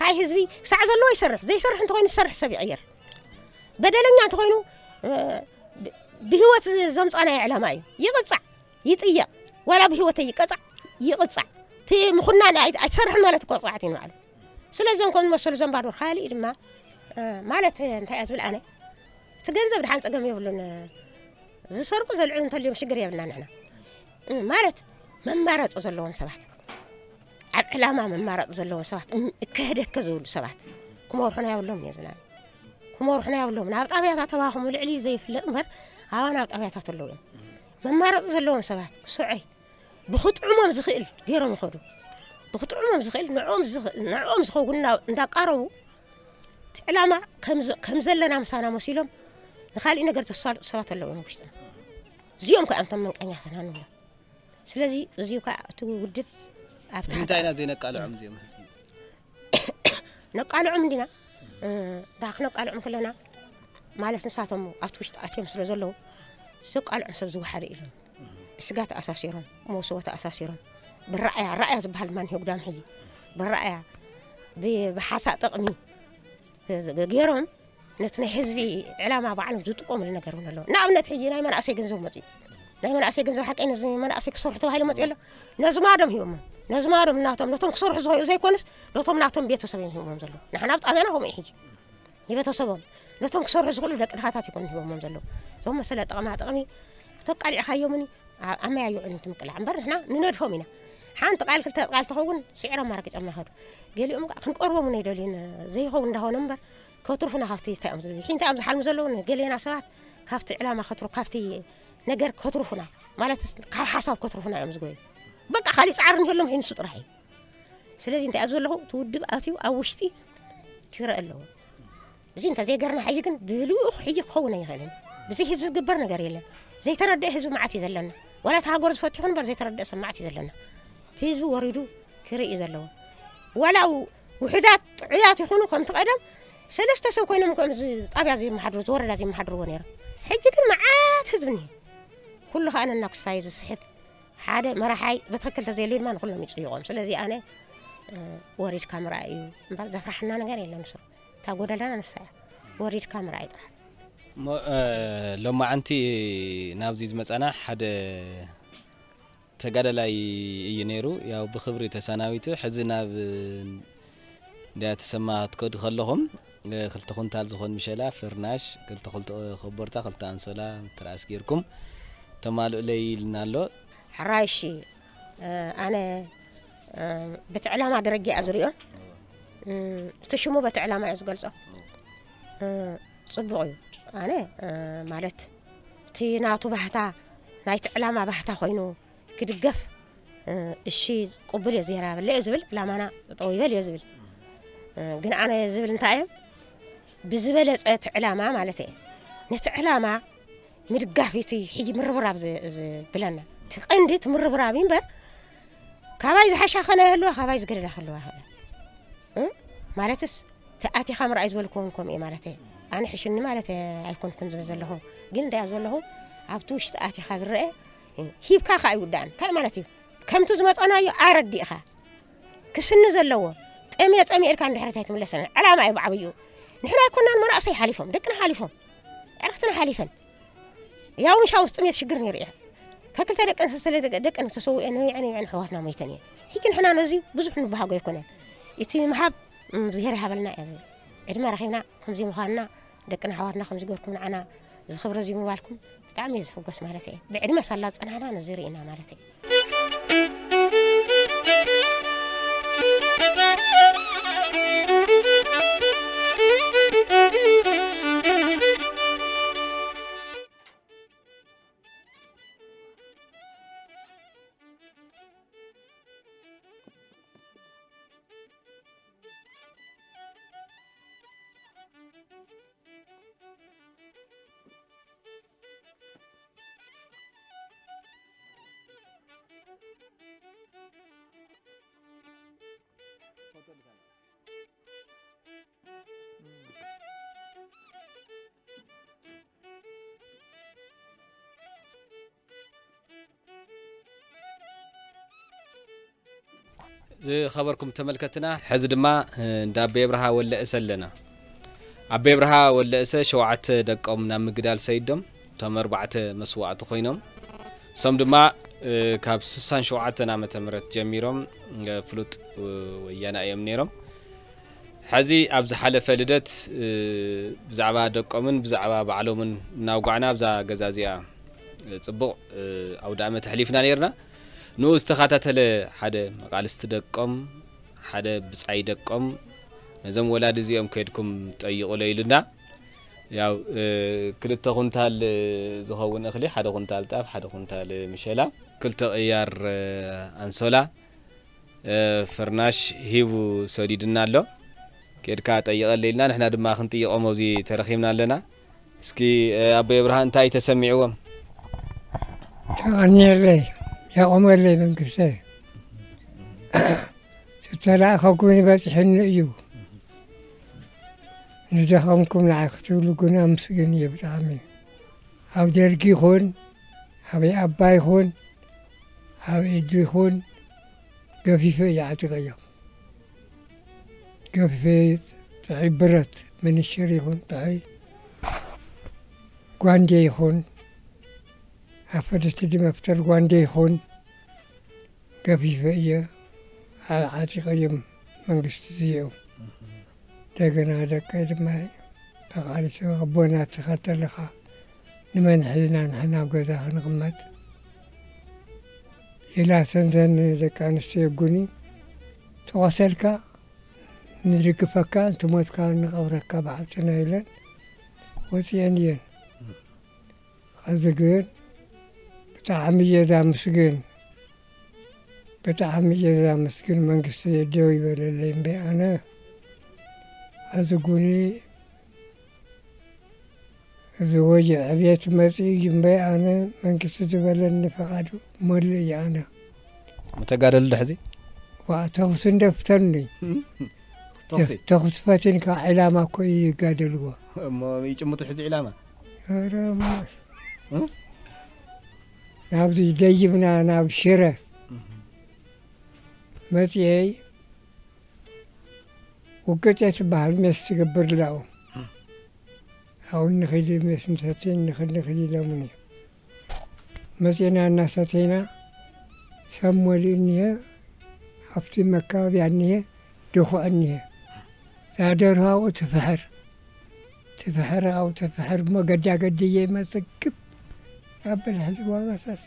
እንታይ ህዝቢ ክሳዕ ዘለዎ ይሰርሕ ዘይሰርሕ እንተኮይኑ ዝሰርሕ ሰብ ይቕየር በደለኛ እንተኮይኑ ብሂወት ዘምፃናይ ዕላማ እዩ ይቕፃዕ ይጥየቕ ዋላ ብሂወት ይቀፃዕ ይቕፃዕ እቲ ምኹናን ኣይትሰርሕን ማለት እኮ ቅፅዓት እዩ ማለት ስለዞም ከም ዝመሰሉ ዞም ባዶ ካሊእ ድማ ማለት እንታይ እያ ዝብል ኣነ እቲ ገንዘብ ድሓን ፀገም የብሉን ዝሰርቁ ዘልዕሉ እንተልዮም ሽግር የብልና ንሕና ማለት መማረፂ ዘለዎም ሰባት عب علامة من مرض زلوا سبات كهدة كزول سبات كم ورحنا يا ولهم يا زنان كم ورحنا يا ولهم نعبد أبي أتا تواهم العلي زي في الأمر هوا نعبد أبي أتا تلوهم من مرض زلوا سبات سعي بخط عمام زخيل غيره مخدو بخط عمام زخيل نعوم زخ نعوم زخو قلنا عندك أرو علامة كم ز كم زلنا مسانا مسيلهم نخلي إنا قرت الصلاة صلاة اللوم وشتم زيوم كأنتم من أنيا ثنانو سلازي زيوك تقول ምንታይ ኢና ዘይነቃልዖም እዚኦም ነቃልዖም እንዲና ዳ ክነቃልዖም ከለና ማለት ንሳቶም ኣብቲ ውሽጢ ኣትዮም ስለ ዘለዉ ዝቃልዖም ሰብ ዝዋሓደ ኢሉ ብስጋ ተኣሳሲሮም መውስቦ ተኣሳሲሮም ብረኣያ ረኣያ ዝበሃል ማን ህጉዳም ሕይ ብረኣያ ብሓሳብ ጥቕሚ ገይሮም ነቲ ናይ ህዝቢ ዕላማ ባዕሎም ዝጥቀምሉ ነገር እውን ኣለዎ ንኣብነት ሕጂ ናይ መናእሰይ ገንዘብ መፅኡ ናይ መናእሰይ ገንዘብ ሓቀይ መናእሰይ ክሰርሑ ተባሂሉ መፅኡ ኣሎ ነዝማዶም ሂቦሞም نزمارو مناتهم نتهم خسر حزوي زي كلش نتهم مناتهم بيتو سبين هم منزلو نحن نبت أمانه هم يحيي يبيتو سبون نتهم خسر حزوي لك الخاتات يكون هم منزلو زوم مسألة طقمة طقمي تبقى لي خي يومني أما يو أنت مكلا عم برهنا ننرفه منا حان تقال قلت قال تخون سعره ما ركش أما هاد قال لي أمك خن قربه من يدولين زي هو عنده نمبر كوترفنا خفتي تأمزلو حين تأمز حال مزلو قال لي أنا سمعت خفتي علامة خطر خفتي نجر كوترفنا ما لا تس حصل كوترفنا أمزقوي بقى خالي سعر نهلهم حين سطر حي سلازي انت ازول لهو تودي بقاتي اوشتي كيرا اللهو زين تزي قرنا حيقن بلوخ حي خونا يغلن بزي هزو قبرنا قريلا زي تردى هزو معاتي زلنا ولا تهاقور زفتحون بر زي تردى سمعاتي زلنا تيزو وريدو كيرا ازلو ولو وحدات عياتي خونو كم تقدم سلست سو كوينم كم زي ابي زي محضر زور لازم محضر ونير حيقن معات هزبني كلها انا ناقص سايز سحب حدا مرحي بس كل تزيلين ما نقول لهم يصيغون سلزي أنا وريت كاميرا أيو بس زفرحنا أنا غيري لنسو تقول لنا نساء وريت كاميرا أيضا لما أنت نابزي مثلا حدا تقدر لاي ينيرو يا بخبري تسناويتو حزنا ب دا تسمى تكود خلهم خلتخون تال زخون مشلا فرناش خلتخون خبرتا خلتا أنسولا تراس كيركم تمالو لي لنالو حرايشي آه، أنا آه، بتعلم هذا رجع أزريه تشمو بتعلم عز قلصه صبعي أنا آه، مالت تي ناتو بحتا نايت علامة بحتا خوينو كدقف الشي قبل يزيرا بلا يزبل لا مانا طويبل يزبل ግን ኣነ ዝብል እንታይ እየ ብዝበለፀት ዕላማ ማለት እየ ነቲ ዕላማ ምድጋፊ እቲ ሕይ ምርብራብ بلنا تقندي تمر برابين بر كابايز حشا خنا هلوا كابايز قرلا خلوا هلا أه؟ مالتس تأتي خمر عايز ولكم كم إيه أنا حشني مالتي أيكون كنز مزلهو قل دي عايز ولهو عبتوش تأتي خاز رأي هيب كاخا يودان تاي مالتي كم تزمت أنا يو عارد إخا كسن زلوا تأمي تأمي إركان دحرة تايتم على ما يبعبيو نحنا كنا المرأسي حليفهم دكنا حليفهم عرفتنا حليفا يا وش هاوس تميت شجر نريح كلتا دق سسل دق نتسوي أنا يعني يعني حواتنا ميتنيا هيك حنا نزي بزح نبهاجو يكون يتي محب مزير هبلنا يا زي رخينا خمسين مخالنا أنا حواسنا خمسين قولكم أنا ዝኽብሮ እዚ ምባልኩም ብጣዕሚ እዩ ዝሕጎስ ማለት እየ ብዕድመ ሳላ ፅናሕና ንዝርኢና ማለት እዩ ዝኸበርኩም ተመልከትና ሕዚ ድማ እንዳ ኣበይ ብርሃ ወለእሰ ኣለና ኣበይ ብርሃ ወለእሰ ሸውዓተ ደቆም ናብ ምግዳል ሰይዶም እቶም ኣርባዕተ መስዋእቲ ኮይኖም ሶም ድማ ካብ 67 ዓመተ ምህረት ጀሚሮም ፍሉጥ ወያና እዮም ነይሮም ሕዚ ኣብ ዝሓለፈ ልደት ብዛዕባ ደቆምን ብዛዕባ ባዕሎምን እናውጓዕና ኣብዛ ገዛ እዚኣ ፅቡቕ ኣውዳኣመ ተሕሊፍና ነርና ንኡ ዝተኸታተለ ሓደ መቓልስቲ ደቆም ሓደ ብፃይ ደቆም ነዞም ወላዲ እዚኦም ከይድኩም ጠይቑሎ ኢሉና ያው ክልተ ኩንታል ዝኸውን እኽሊ ሓደ ኩንታል ጣፍ ሓደ ኩንታል ምሸላ ክልተ ቅያር ኣንሶላ ፍርናሽ ሂቡ ሰዲድና ኣሎ ከድካ ጠይቐለ ኢልና ንሕና ድማ ክንጥይቖም ኣብዚ ተረኺብና ኣለና እስኪ ኣቦይ ብርሃን እንታይ ተሰሚዕዎም ነረይ يا عمر لي من كرسي تتلا خكوني حن ايو نجحمكم لعختو لكون امسكن يبتعمي او دركي خون او اباي خون هاو ادري خون قفيفة يعتقيا قفيفة تعبرت من الشريخون تعي قواندي خون أفرست دي مفتر قوان دي خون قفي فأي عاد غيم من قست زيو داقنا دكا دماي بقالي سوى غبونا تخطر لخا لما نحلنا نحنا بقذاها نغمد إلا سنزن دكا نستي قوني تواصلك ندري كفاكا تموت كان نغورك بعد سنايلا وزيانيا هذا قوين ብጣዕሚ እየ ዘመስግን ብጣዕሚ እየ ዘመስግን መንግስቲ የደው ይበለለይ እምበይ ኣነ እዚ ጉኒ እዚ ወየ ዕብየት መፅኢ እምበይ ኣነ መንግስቲ ዝበለኒ ፈቓዱ ሞልእ እየ ኣነ መተጋደሉ ድሕዚ ተኽሲ እንደፍተኒ ተኽሲ ፈቲንካ ዕላማ ኮ እዩ ይጋደልዎ እሞ ይጭምጡ ሕዚ ዕላማ نابدي دجبنا نابشرة مزيي وكتة بحال مست قبر لاو أو نخلي مثل ساتين نخلي نخلي لوني مزينا أنا ساتينا سمولي نيا أفتي مكة يعني دخو أنيا تادرها وتفحر تفحر أو تفحر ما قد جا قد يي مسكب قبل هالواسس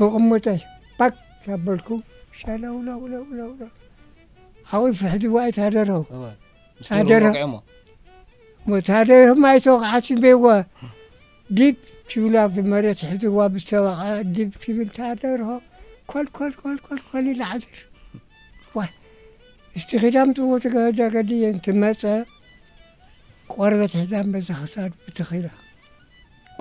بأمتي بك قبلكم شلو لو لو لو لو أو في حد وقت هدره هذا رو ما يتوقعش بيوا ديب شولا في مريت حدوا بستوقع ديب هذا رو كل كل كل كل كل العذر واه استخدام تقول تقول تقول تقول تقول تقول تقول تقول تقول تقول